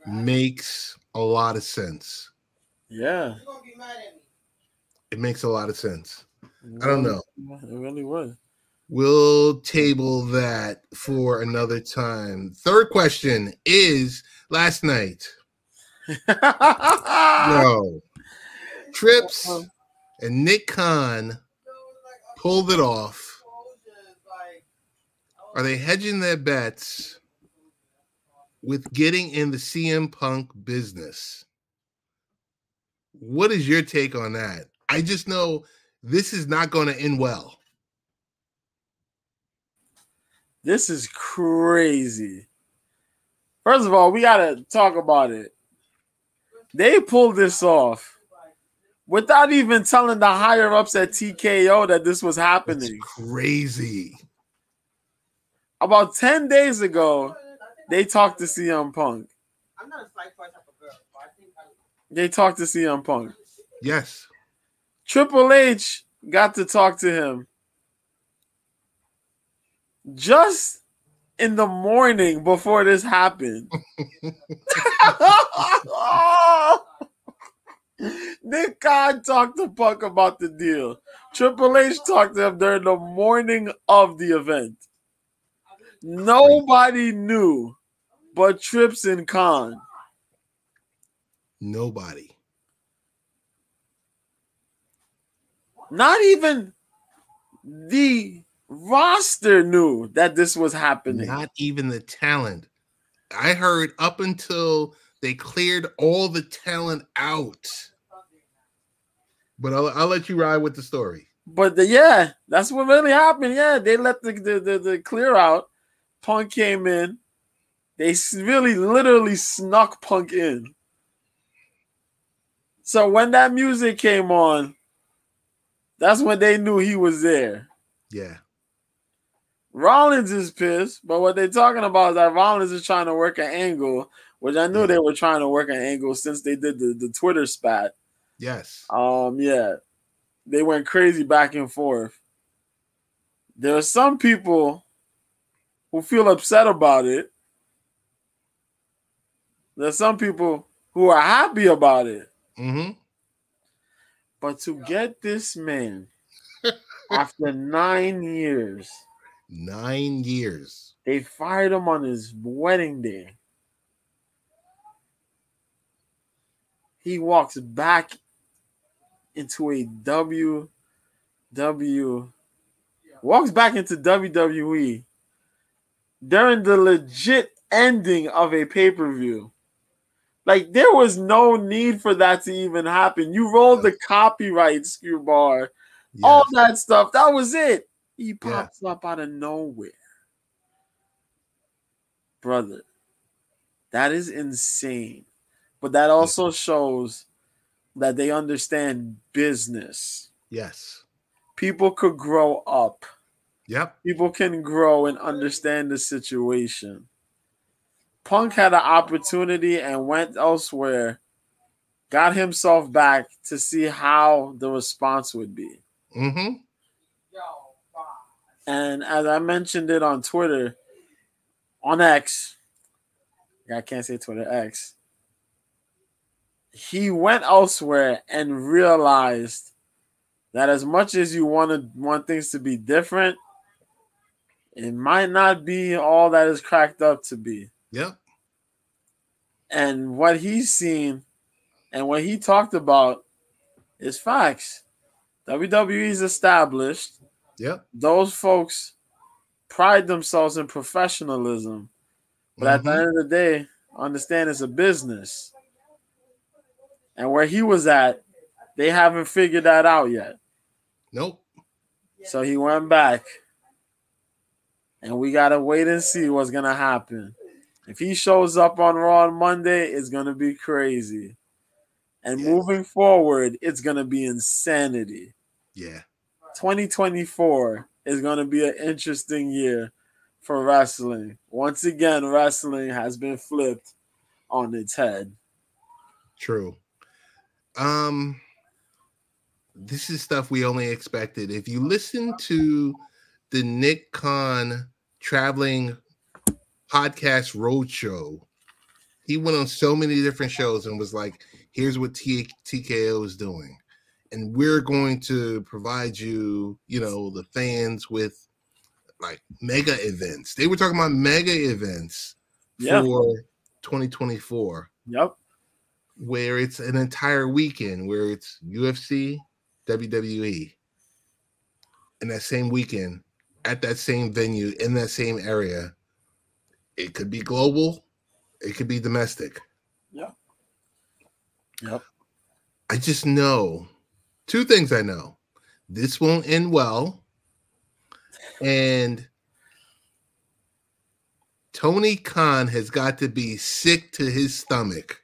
makes a lot of sense. Yeah. It makes a lot of sense. I don't know. It really would. We'll table that for another time. Third question is last night. (laughs) no. Trips uh-huh. and Nick Khan pulled it off are they hedging their bets with getting in the CM Punk business? What is your take on that? I just know this is not going to end well. This is crazy. First of all, we got to talk about it. They pulled this off without even telling the higher ups at TKO that this was happening. That's crazy about 10 days ago, they talked to CM Punk. They talked to CM Punk. Yes. Triple H got to talk to him just in the morning before this happened. (laughs) Nick Khan talked to Punk about the deal. Triple H talked to him during the morning of the event. Nobody knew but Trips and Khan. Nobody. Not even the roster knew that this was happening. Not even the talent. I heard up until they cleared all the talent out. But I'll, I'll let you ride with the story. But the, yeah, that's what really happened. Yeah, they let the, the, the, the clear out Punk came in. They really literally snuck Punk in. So when that music came on, that's when they knew he was there. Yeah. Rollins is pissed, but what they're talking about is that Rollins is trying to work an angle, which I knew yeah. they were trying to work an angle since they did the, the Twitter spat. Yes. Um, yeah. They went crazy back and forth. There are some people who feel upset about it. There's some people who are happy about it. Mm-hmm. But to get this man (laughs) after nine years, Nine years. they fired him on his wedding day. He walks back into a W W walks back into WWE during the legit ending of a pay-per-view. Like there was no need for that to even happen. You rolled the copyright screwbar, all Yes. that stuff. That was it. He pops up out of nowhere. Brother, that is insane. But that also shows that they understand business. Yes. People could grow up. Yep. People can grow and understand the situation. Punk had an opportunity and went elsewhere, got himself back to see how the response would be. Mm-hmm. And as I mentioned it on Twitter, on X, I can't say Twitter X, he went elsewhere and realized that as much as you want to want things to be different, it might not be all that is cracked up to be. Yep. And what he's seen and what he talked about is facts. WWE's established. Yep. Those folks pride themselves in professionalism. But at the Mhm. end of the day, understand it's a business. And where he was at, they haven't figured that out yet. Nope. So he went back. And we got to wait and see what's going to happen. If he shows up on Raw on Monday, it's going to be crazy. And Yeah. moving forward, it's going to be insanity. Yeah. 2024 is going to be an interesting year for wrestling. Once again, wrestling has been flipped on its head. True. Um this is stuff we only expected. If you listen to the Nick Khan traveling podcast roadshow, he went on so many different shows and was like, here's what TKO is doing. And we're going to provide you, you know, the fans with like mega events. They were talking about mega events Yeah. for 2024 Yep. where it's an entire weekend where it's UFC, WWE, in that same weekend at that same venue in that same area. It could be global, it could be domestic. Yep. Yep. I just know two things I know. This won't end well. And Tony Khan has got to be sick to his stomach.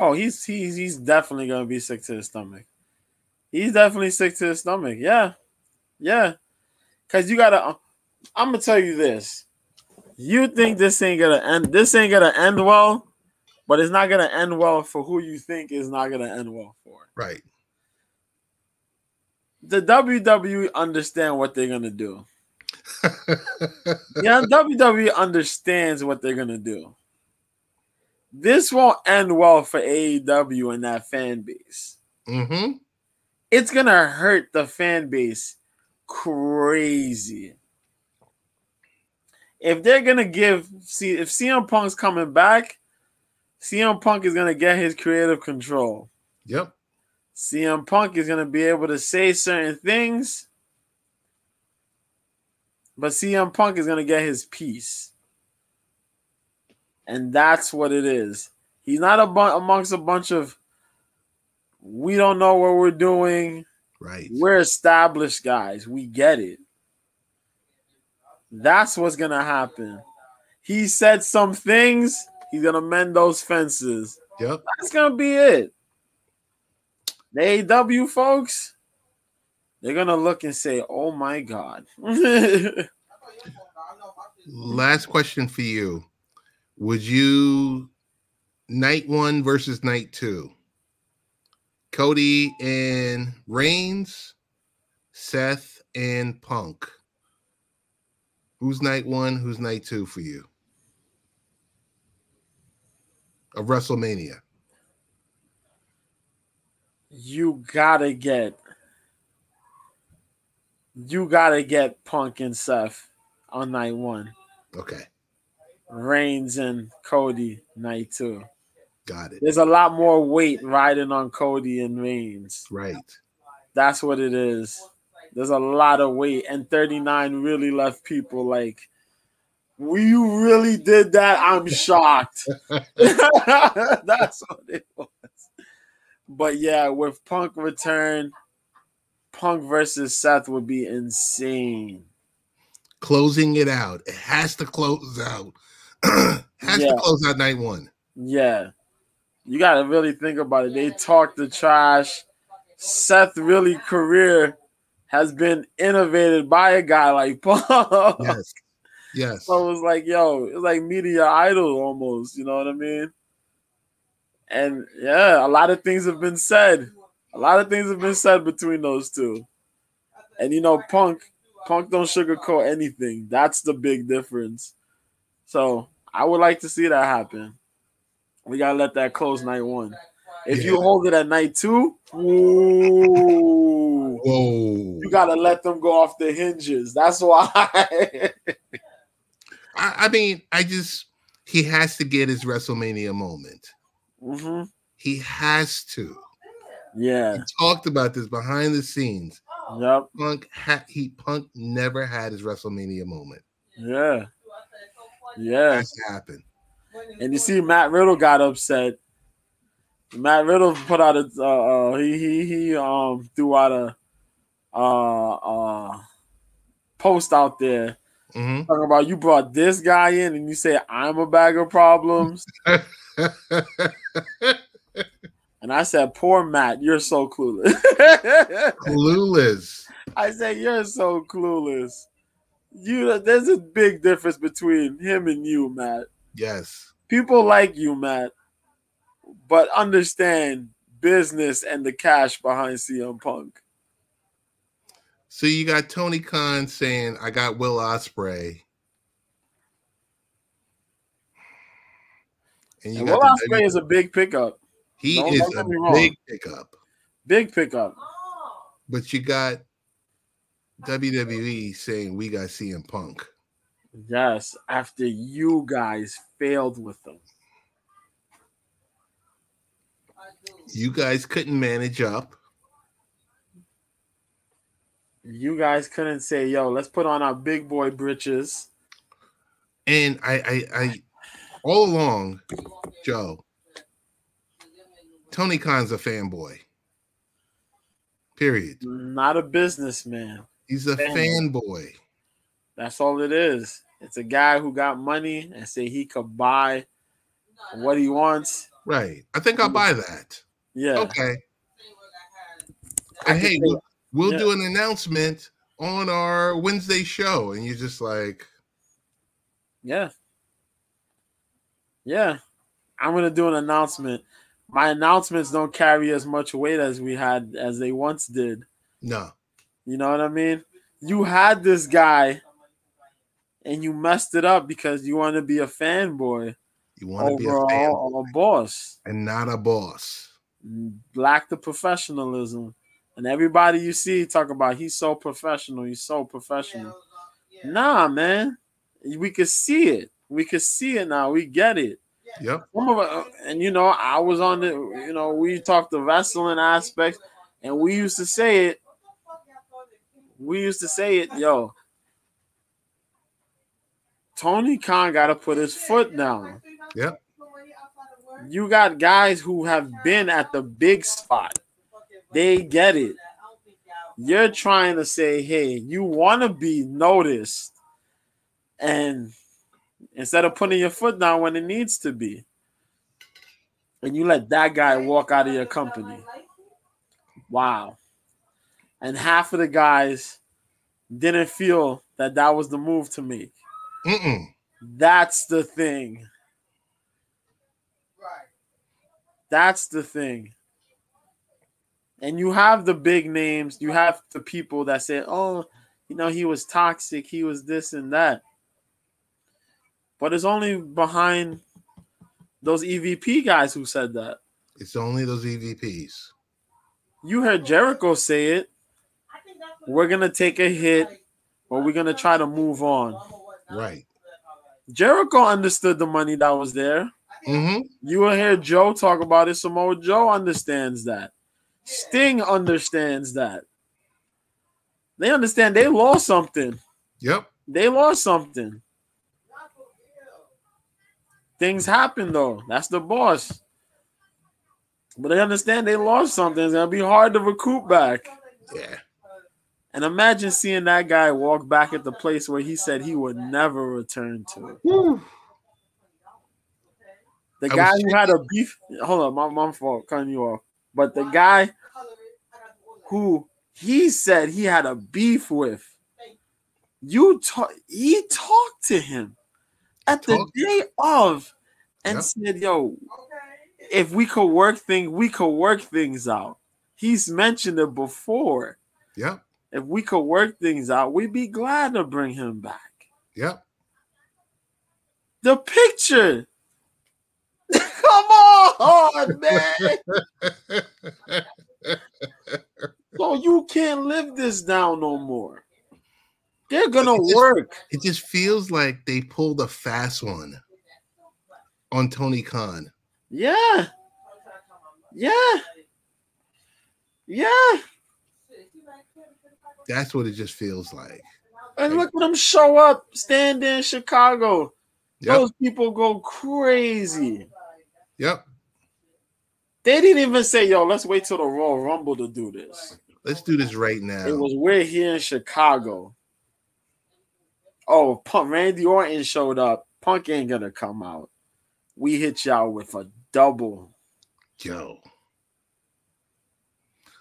Oh, he's he's he's definitely gonna be sick to his stomach. He's definitely sick to his stomach. Yeah, yeah. Cause you gotta. Um, I'm gonna tell you this. You think this ain't gonna end? This ain't gonna end well, but it's not gonna end well for who you think is not gonna end well for. Right. The WWE understand what they're gonna do. (laughs) Yeah, WWE understands what they're gonna do. This won't end well for AEW and that fan base. mm-hmm. It's gonna hurt the fan base crazy. If they're gonna give see if CM Punk's coming back, CM Punk is gonna get his creative control. Yep. CM Punk is gonna be able to say certain things, but CM Punk is gonna get his piece, and that's what it is. He's not a bu- amongst a bunch of we don't know what we're doing. Right. We're established guys. We get it. That's what's gonna happen. He said some things. He's gonna mend those fences. Yep. That's gonna be it. The AEW folks, they're gonna look and say, "Oh my god." (laughs) Last question for you. Would you night one versus night two? Cody and Reigns, Seth and Punk. Who's night one? Who's night two for you? Of WrestleMania? You gotta get you gotta get Punk and Seth on night one. Okay. Reigns and Cody night two. Got it. There's a lot more weight riding on Cody and Reigns. Right. That's what it is. There's a lot of weight, and 39 really left people like, we really did that. I'm (laughs) shocked. (laughs) (laughs) That's what it was. But yeah, with Punk return, Punk versus Seth would be insane. Closing it out. It has to close out. (clears throat) has yeah. to close out night one. Yeah. You got to really think about it. They talk the trash. Seth really career has been innovated by a guy like Punk. Yes. Yes. So it was like, yo, it's like media idol almost, you know what I mean? And yeah, a lot of things have been said. A lot of things have been said between those two. And you know, Punk, Punk don't sugarcoat anything. That's the big difference. So I would like to see that happen. We gotta let that close night one. If yeah. you hold it at night two, ooh, Whoa. you gotta let them go off the hinges. That's why. (laughs) I, I, mean, I just he has to get his WrestleMania moment. Mm-hmm. He has to. Yeah. He talked about this behind the scenes. Yep. Punk ha- he Punk never had his WrestleMania moment. Yeah. Yeah. That's happened. And you see, Matt Riddle got upset. Matt Riddle put out a uh, uh, he he he um threw out a uh uh post out there mm-hmm. talking about you brought this guy in and you say I'm a bag of problems. (laughs) and I said, "Poor Matt, you're so clueless." (laughs) clueless. I said, "You're so clueless." You, there's a big difference between him and you, Matt. Yes. People like you, Matt, but understand business and the cash behind CM Punk. So you got Tony Khan saying, "I got Will Ospreay," And, you and Will Ospreay w- is a big pickup. He don't, is don't a big pickup. Big pickup. But you got WWE saying we got CM Punk. Yes, after you guys failed with them. You guys couldn't manage up. You guys couldn't say, "Yo, let's put on our big boy britches." And I, I, I, all along, Joe, Tony Khan's a fanboy. Period. Not a businessman. He's a fanboy. fanboy. That's all it is. It's a guy who got money and say he could buy what he wants. Right. I think I'll buy that. Yeah. Okay. And hey, we'll, we'll yeah. do an announcement on our Wednesday show, and you're just like, yeah, yeah. I'm gonna do an announcement. My announcements don't carry as much weight as we had as they once did. No. You know what I mean? You had this guy and you messed it up because you want to be a fanboy. You want to be a fanboy. a boss. And not a boss. Lack the professionalism. And everybody you see talk about he's so professional, he's so professional. Uh, nah, man. We could see it. We could see it now. We get it. Yep. Some of it, and you know, I was on the, you know, we talked the wrestling aspects, and we used to say it. We used to say it, yo. Tony Khan got to put his foot down. Yep. You got guys who have been at the big spot. They get it. You're trying to say, hey, you want to be noticed. And instead of putting your foot down when it needs to be. And you let that guy walk out of your company. Wow. And half of the guys didn't feel that that was the move to make. Mm-mm. That's the thing. Right. That's the thing. And you have the big names, you have the people that say, oh, you know, he was toxic, he was this and that but it's only behind those EVP guys who said that. It's only those EVPs. You heard Jericho say it. We're gonna take a hit, or we're gonna try to move on. Right. Jericho understood the money that was there. Mm-hmm. You will hear Joe talk about it. Samoa Joe understands that. Sting understands that. They understand they lost something. Yep. They lost something. Things happen though. That's the boss. But they understand they lost something. It's gonna be hard to recoup back. Yeah. And imagine seeing that guy walk back at the place where he said he would never return to. Woo. The I guy who had a beef. Hold on, my my fault, cutting you off. But the guy who he said he had a beef with, you talk. He talked to him at the day of, and said, "Yo, if we could work things, we could work things out." He's mentioned it before. Yeah. If we could work things out, we'd be glad to bring him back. Yep. The picture. (laughs) Come on, man. (laughs) So you can't live this down no more. They're gonna It just- work. it just feels like they pulled a fast one on Tony Khan. Yeah. Yeah. Yeah. That's what it just feels like. And look at them show up, stand in Chicago. Yep. Those people go crazy. Yep. They didn't even say, yo, let's wait till the Royal Rumble to do this. Let's do this right now. It was we're here in Chicago. Oh, Punk, Randy Orton showed up. Punk ain't gonna come out. We hit y'all with a double. Yo.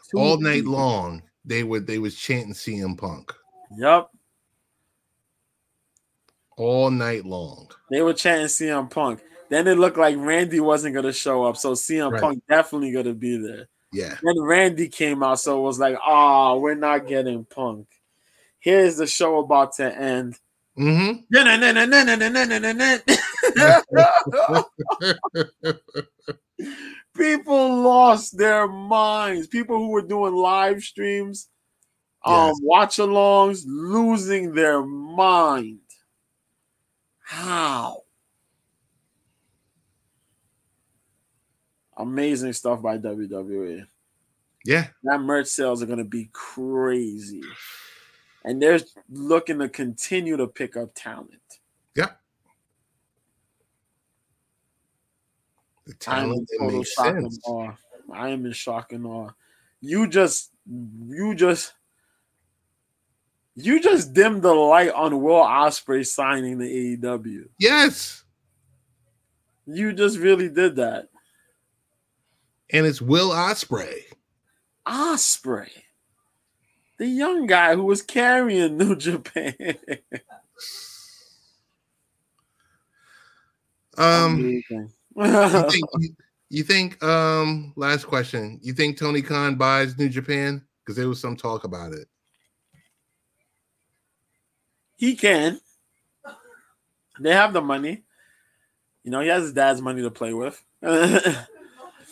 Two All night people. long, they were they was chanting CM Punk. Yep. All night long. They were chanting CM Punk. Then it looked like Randy wasn't gonna show up, so CM Right. Punk definitely gonna be there. Yeah. Then Randy came out, so it was like, oh, we're not getting Punk. Here's the show about to end. Mm-hmm. (laughs) People lost their minds. People who were doing live streams, um, Yes. watch alongs, losing their mind. How? Amazing stuff by WWE. Yeah. That merch sales are going to be crazy. And they're looking to continue to pick up talent. Yep. The I am in talent that total makes shock and awe. I am in shock and awe. You just, you just, you just dimmed the light on Will Ospreay signing the AEW. Yes. You just really did that. And it's Will Ospreay. Ospreay, the young guy who was carrying New Japan. Um you (laughs) think, you, you think um last question, you think Tony Khan buys New Japan? Because there was some talk about it. he can. They have the money. You know, he has his dad's money to play with. (laughs)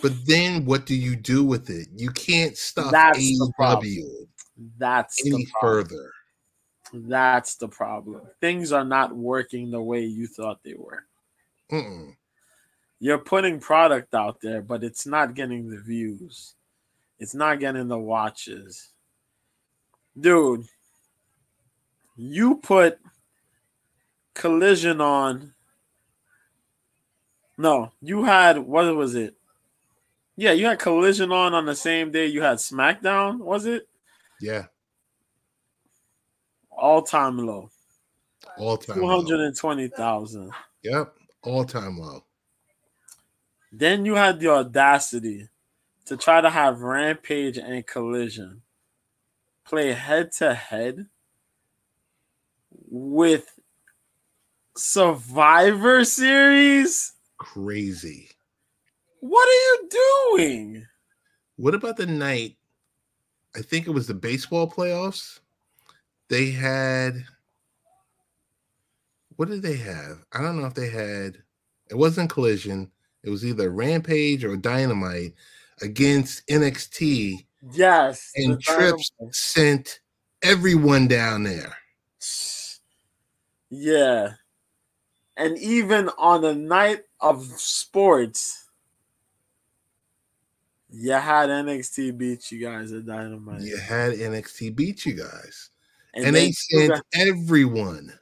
But then what do you do with it? You can't stop That's. AEW That's any the problem. further. That's the problem. Things are not working the way you thought they were. Mm-mm. You're putting product out there, but it's not getting the views. It's not getting the watches. Dude, you put collision on. No, you had what was it? Yeah, you had collision on on the same day you had SmackDown, was it? Yeah, All time low. all time. Two low. hundred and twenty thousand. Yep, all time low. Then you had the audacity to try to have Rampage and Collision play head to head with Survivor Series. Crazy. What are you doing? What about the night? I think it was the baseball playoffs. They had what did they have? I don't know if they had it wasn't collision. It was either Rampage or Dynamite against NXT. Yes. And Trips sent everyone down there. Yeah. And even on a night of sports, you had NXT beat you guys at Dynamite. You had NXT beat you guys. And, and they sent got, everyone.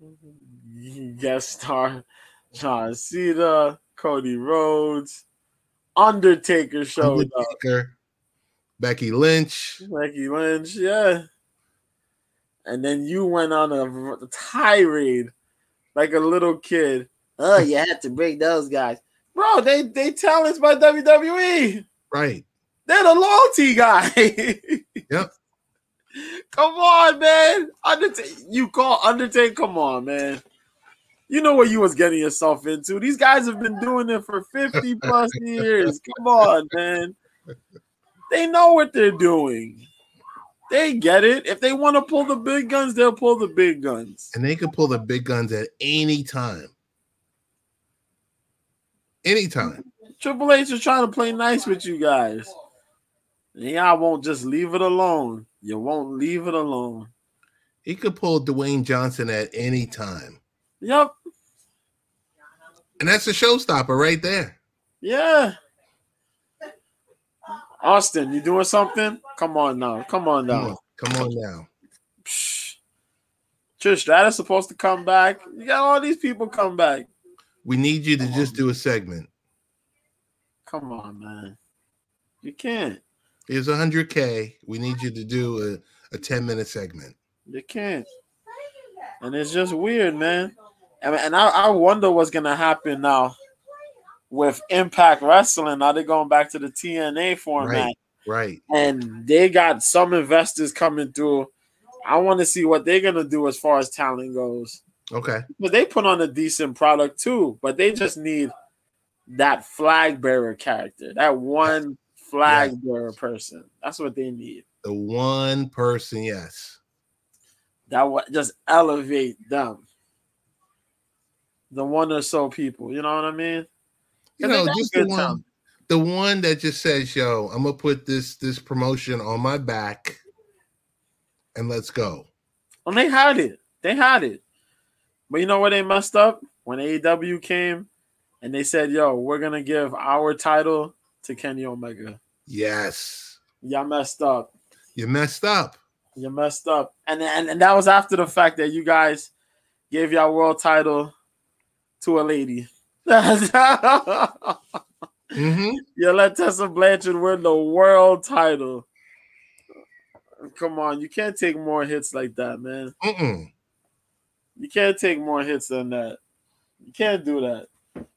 (laughs) Guest star John Cena, Cody Rhodes, Undertaker showed Undertaker, up. Becky Lynch. Becky Lynch, yeah. And then you went on a tirade like a little kid. Oh, you had to break those guys. Bro, they they talents by WWE. Right. They're the loyalty guy. (laughs) yep. Come on, man. Undertaker, you call Undertaker. Come on, man. You know what you was getting yourself into. These guys have been doing it for 50 (laughs) plus years. Come on, man. They know what they're doing. They get it. If they want to pull the big guns, they'll pull the big guns. And they can pull the big guns at any time. Anytime. Triple H is trying to play nice with you guys. And y'all won't just leave it alone. You won't leave it alone. He could pull Dwayne Johnson at any time. Yep. And that's a showstopper right there. Yeah. Austin, you doing something? Come on now. Come on now. Come on, Come on now. Psh. Trish Stratus supposed to come back. You got all these people come back. We need you to come just on. do a segment. Come on, man. You can't. Here's 100K. We need you to do a, a 10 minute segment. You can't. And it's just weird, man. And, and I, I wonder what's going to happen now with Impact Wrestling. Now they're going back to the TNA format. Right. Right. And they got some investors coming through. I want to see what they're going to do as far as talent goes. Okay. But they put on a decent product too, but they just need that flag bearer character, that one flag yeah. bearer person. That's what they need. The one person, yes. That would just elevate them. The one or so people, you know what I mean? You know, just the one, time. the one that just says, "Yo, I'm gonna put this this promotion on my back, and let's go." Well, they had it. They had it. But you know what they messed up? When AEW came and they said, yo, we're going to give our title to Kenny Omega. Yes. Y'all messed up. You messed up. You messed up. And, and, and that was after the fact that you guys gave y'all world title to a lady. mm-hmm. (laughs) You let Tessa Blanchard win the world title. Come on, you can't take more hits like that, man. Mm-mm. You can't take more hits than that. You can't do that.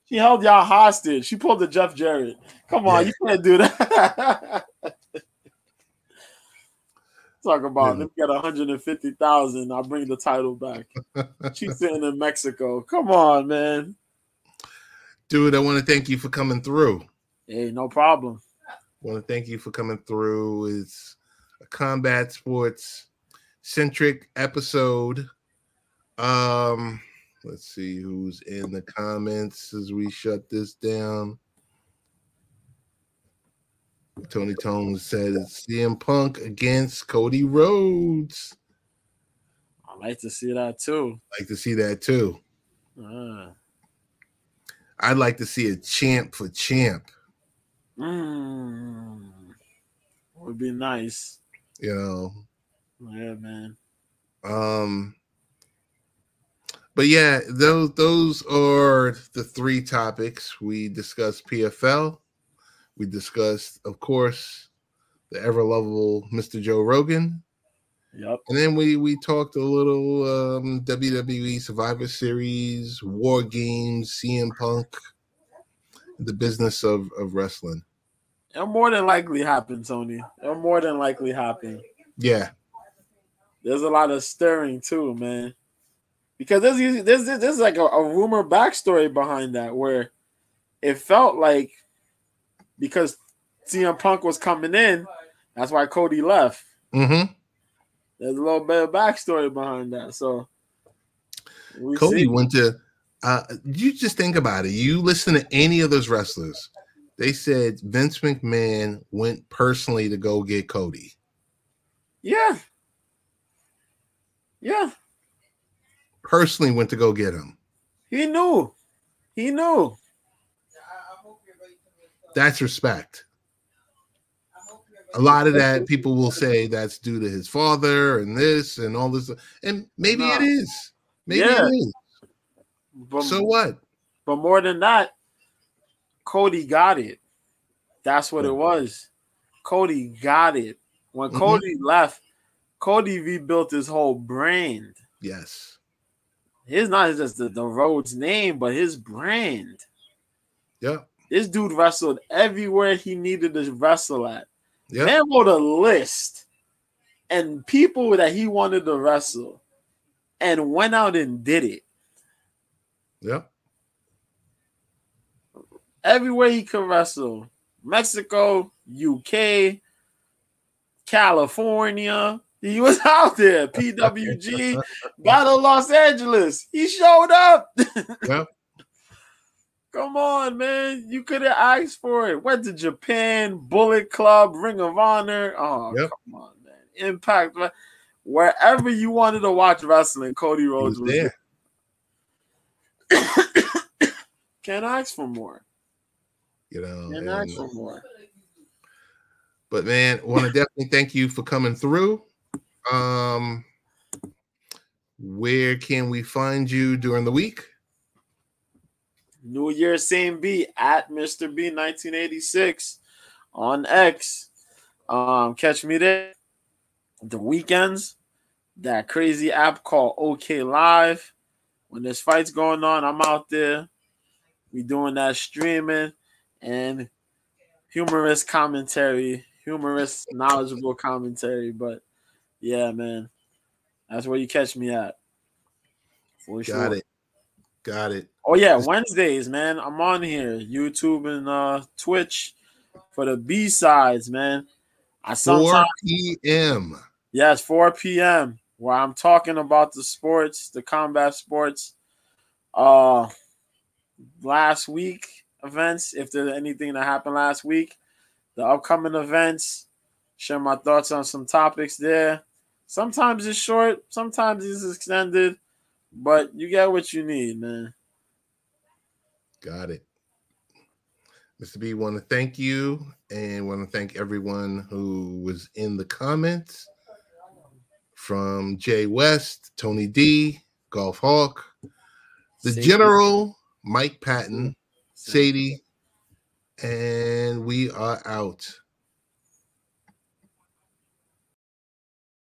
She held y'all hostage. She pulled the Jeff Jarrett. Come on, yeah. you can't do that. (laughs) Talk about yeah. them get 150,000. I'll bring the title back. She's (laughs) sitting in Mexico. Come on, man. Dude, I want to thank you for coming through. Hey, no problem. I want to thank you for coming through. It's a combat sports centric episode. Um, let's see who's in the comments as we shut this down. Tony Tone said it's CM Punk against Cody Rhodes. I like to see that too. like to see that too. Uh. I'd like to see a champ for champ. Mm. Would be nice. You know. Yeah, man. Um but yeah, those those are the three topics we discussed. PFL, we discussed, of course, the ever lovable Mr. Joe Rogan. Yep. And then we we talked a little um, WWE Survivor Series, War Games, CM Punk, the business of of wrestling. It'll more than likely happen, Tony. It'll more than likely happen. Yeah. There's a lot of stirring too, man because there's there's there's like a, a rumor backstory behind that where it felt like because CM Punk was coming in, that's why Cody left. Mm-hmm. There's a little bit of backstory behind that. So Cody see. went to Uh, you just think about it. You listen to any of those wrestlers. They said Vince McMahon went personally to go get Cody. Yeah. Yeah. Personally went to go get him. He knew. He knew. That's respect. A lot of that people will say that's due to his father and this and all this, and maybe it is. Maybe yeah. it is. But, so what? But more than that, Cody got it. That's what it was. Cody got it. When mm-hmm. Cody left, Cody rebuilt his whole brand. Yes. His not just the, the Rhodes name, but his brand. Yeah. This dude wrestled everywhere he needed to wrestle at. Yeah. Man wrote a list and people that he wanted to wrestle and went out and did it. Yeah. Everywhere he could wrestle. Mexico, UK, California. He was out there. (laughs) PWG, Battle Los Angeles. He showed up. (laughs) yeah. Come on, man. You could have asked for it. Went to Japan, Bullet Club, Ring of Honor. Oh, yep. come on, man. Impact. Wherever you wanted to watch wrestling, Cody Rhodes was, was there. (coughs) Can't ask for more. You know, Can't ask for more. But man, want to definitely thank you for coming through. Um, where can we find you during the week? New Year, same beat at Mr. B 1986 on X. Um, catch me there. The weekends, that crazy app called OK Live. When there's fights going on, I'm out there. We doing that streaming and humorous commentary, humorous, knowledgeable commentary. But yeah, man, that's where you catch me at. For Got sure. it. Got it. Oh yeah, Wednesdays, man. I'm on here, YouTube and uh Twitch for the B sides, man. I sometimes 4 p.m. Yes, 4 p.m. Where I'm talking about the sports, the combat sports. Uh last week events, if there's anything that happened last week, the upcoming events, share my thoughts on some topics there. Sometimes it's short, sometimes it's extended. But you get what you need, man. Got it. Mr. B, want to thank you and want to thank everyone who was in the comments from Jay West, Tony D, Golf Hawk, the Sadie. General, Mike Patton, Sadie, and we are out.